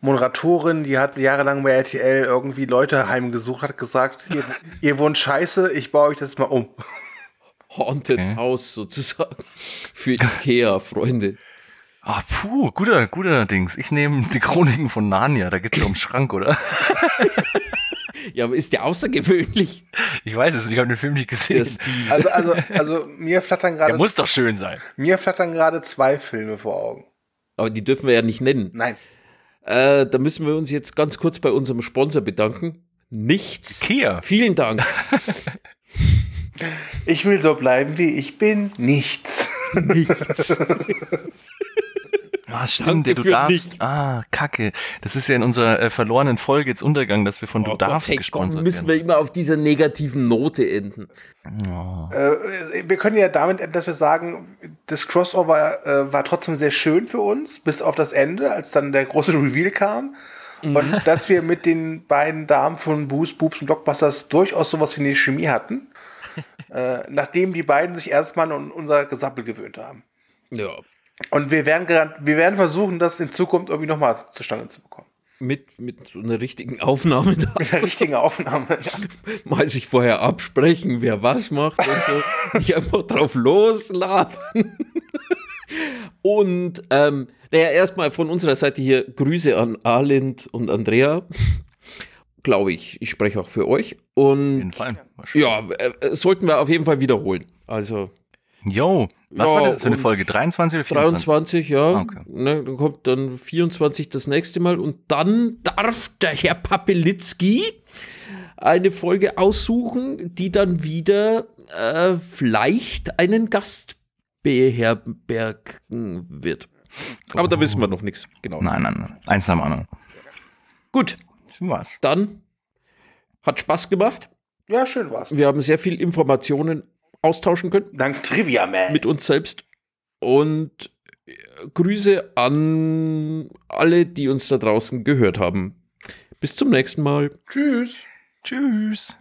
Moderatorin, die hat jahrelang bei RTL irgendwie Leute heimgesucht, hat gesagt, ihr, ihr wohnt scheiße, ich baue euch das mal um. Haunted Okay. House sozusagen. Für Ikea, Freunde. Ah, puh, guter, guter Dings. Ich nehme die Chroniken von Narnia, da geht's ja um Schrank, oder? Ja, aber ist der außergewöhnlich? Ich weiß es nicht, ich habe den Film nicht gesehen. Der. Also, also, also mir flattern Der gerade muss doch schön sein. mir flattern gerade zwei Filme vor Augen. Aber die dürfen wir ja nicht nennen. Nein. Äh, da müssen wir uns jetzt ganz kurz bei unserem Sponsor bedanken. Nichts. Ikea. Vielen Dank. Ich will so bleiben, wie ich bin. Nichts. Nichts. Ah, stimmt, Danke du darfst. nichts. Ah, Kacke. Das ist ja in unserer äh, verlorenen Folge jetzt Untergang, dass wir von Du darfst hey, gesponsert komm, müssen werden. wir immer auf dieser negativen Note enden. Äh, wir können ja damit enden, dass wir sagen, das Crossover äh, war trotzdem sehr schön für uns, bis auf das Ende, als dann der große Reveal kam. Und dass wir mit den beiden Damen von Boos, Boobs und Blockbusters durchaus sowas wie eine Chemie hatten. Äh, nachdem die beiden sich erstmal an unser Gesappel gewöhnt haben. Ja. Und wir werden, wir werden versuchen, das in Zukunft irgendwie nochmal zustande zu bekommen. Mit, mit so einer richtigen Aufnahme da. Mit der richtigen Aufnahme. Ja. Mal sich vorher absprechen, wer was macht und so. Nicht einfach drauf loslabern. Und, ähm, naja, erstmal von unserer Seite hier Grüße an Arlind und Andrea. Glaube ich, ich spreche auch für euch. Auf Und jeden Fall. Ja, äh, äh, sollten wir auf jeden Fall wiederholen. Also Yo, was Ja, war das für eine Folge? 23 oder 24? 23, ja. Okay. Ne, dann kommt dann 24 das nächste Mal und dann darf der Herr Papelitzki eine Folge aussuchen, die dann wieder äh, vielleicht einen Gast beherbergen wird. Aber da wissen wir noch nichts. Genau. Nein, nein, nein. Eins nach dem anderen. Gut, Schon was. dann hat Spaß gemacht. ja, schön war's. Wir haben sehr viel Informationen austauschen können. Dank Trivia Man. mit uns selbst. Und äh, Grüße an alle, die uns da draußen gehört haben. Bis zum nächsten Mal. Tschüss. Tschüss.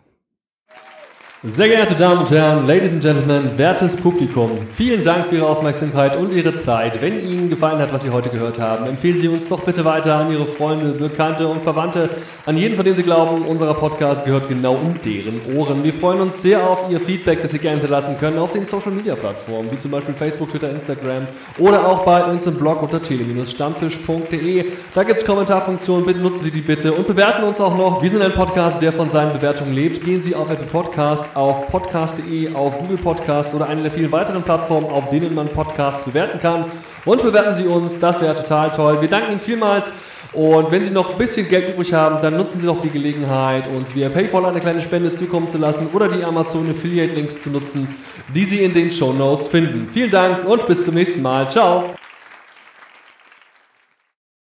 Sehr geehrte Damen und Herren, Ladies and Gentlemen, wertes Publikum, vielen Dank für Ihre Aufmerksamkeit und Ihre Zeit. Wenn Ihnen gefallen hat, was Sie heute gehört haben, empfehlen Sie uns doch bitte weiter an Ihre Freunde, Bekannte und Verwandte, an jeden, von dem Sie glauben, unser Podcast gehört genau in deren Ohren. Wir freuen uns sehr auf Ihr Feedback, das Sie gerne hinterlassen können auf den Social Media Plattformen, wie zum Beispiel Facebook, Twitter, Instagram oder auch bei uns im Blog unter tele-stammtisch.de. Da gibt es Kommentarfunktionen, bitte nutzen Sie die bitte und bewerten uns auch noch. Wir sind ein Podcast, der von seinen Bewertungen lebt. Gehen Sie auf Apple Podcast auf podcast.de, auf Google Podcast oder eine der vielen weiteren Plattformen, auf denen man Podcasts bewerten kann. Und bewerten Sie uns, das wäre total toll. Wir danken Ihnen vielmals. Und wenn Sie noch ein bisschen Geld übrig haben, dann nutzen Sie doch die Gelegenheit, uns via PayPal eine kleine Spende zukommen zu lassen oder die Amazon Affiliate Links zu nutzen, die Sie in den Show Notes finden. Vielen Dank und bis zum nächsten Mal. Ciao.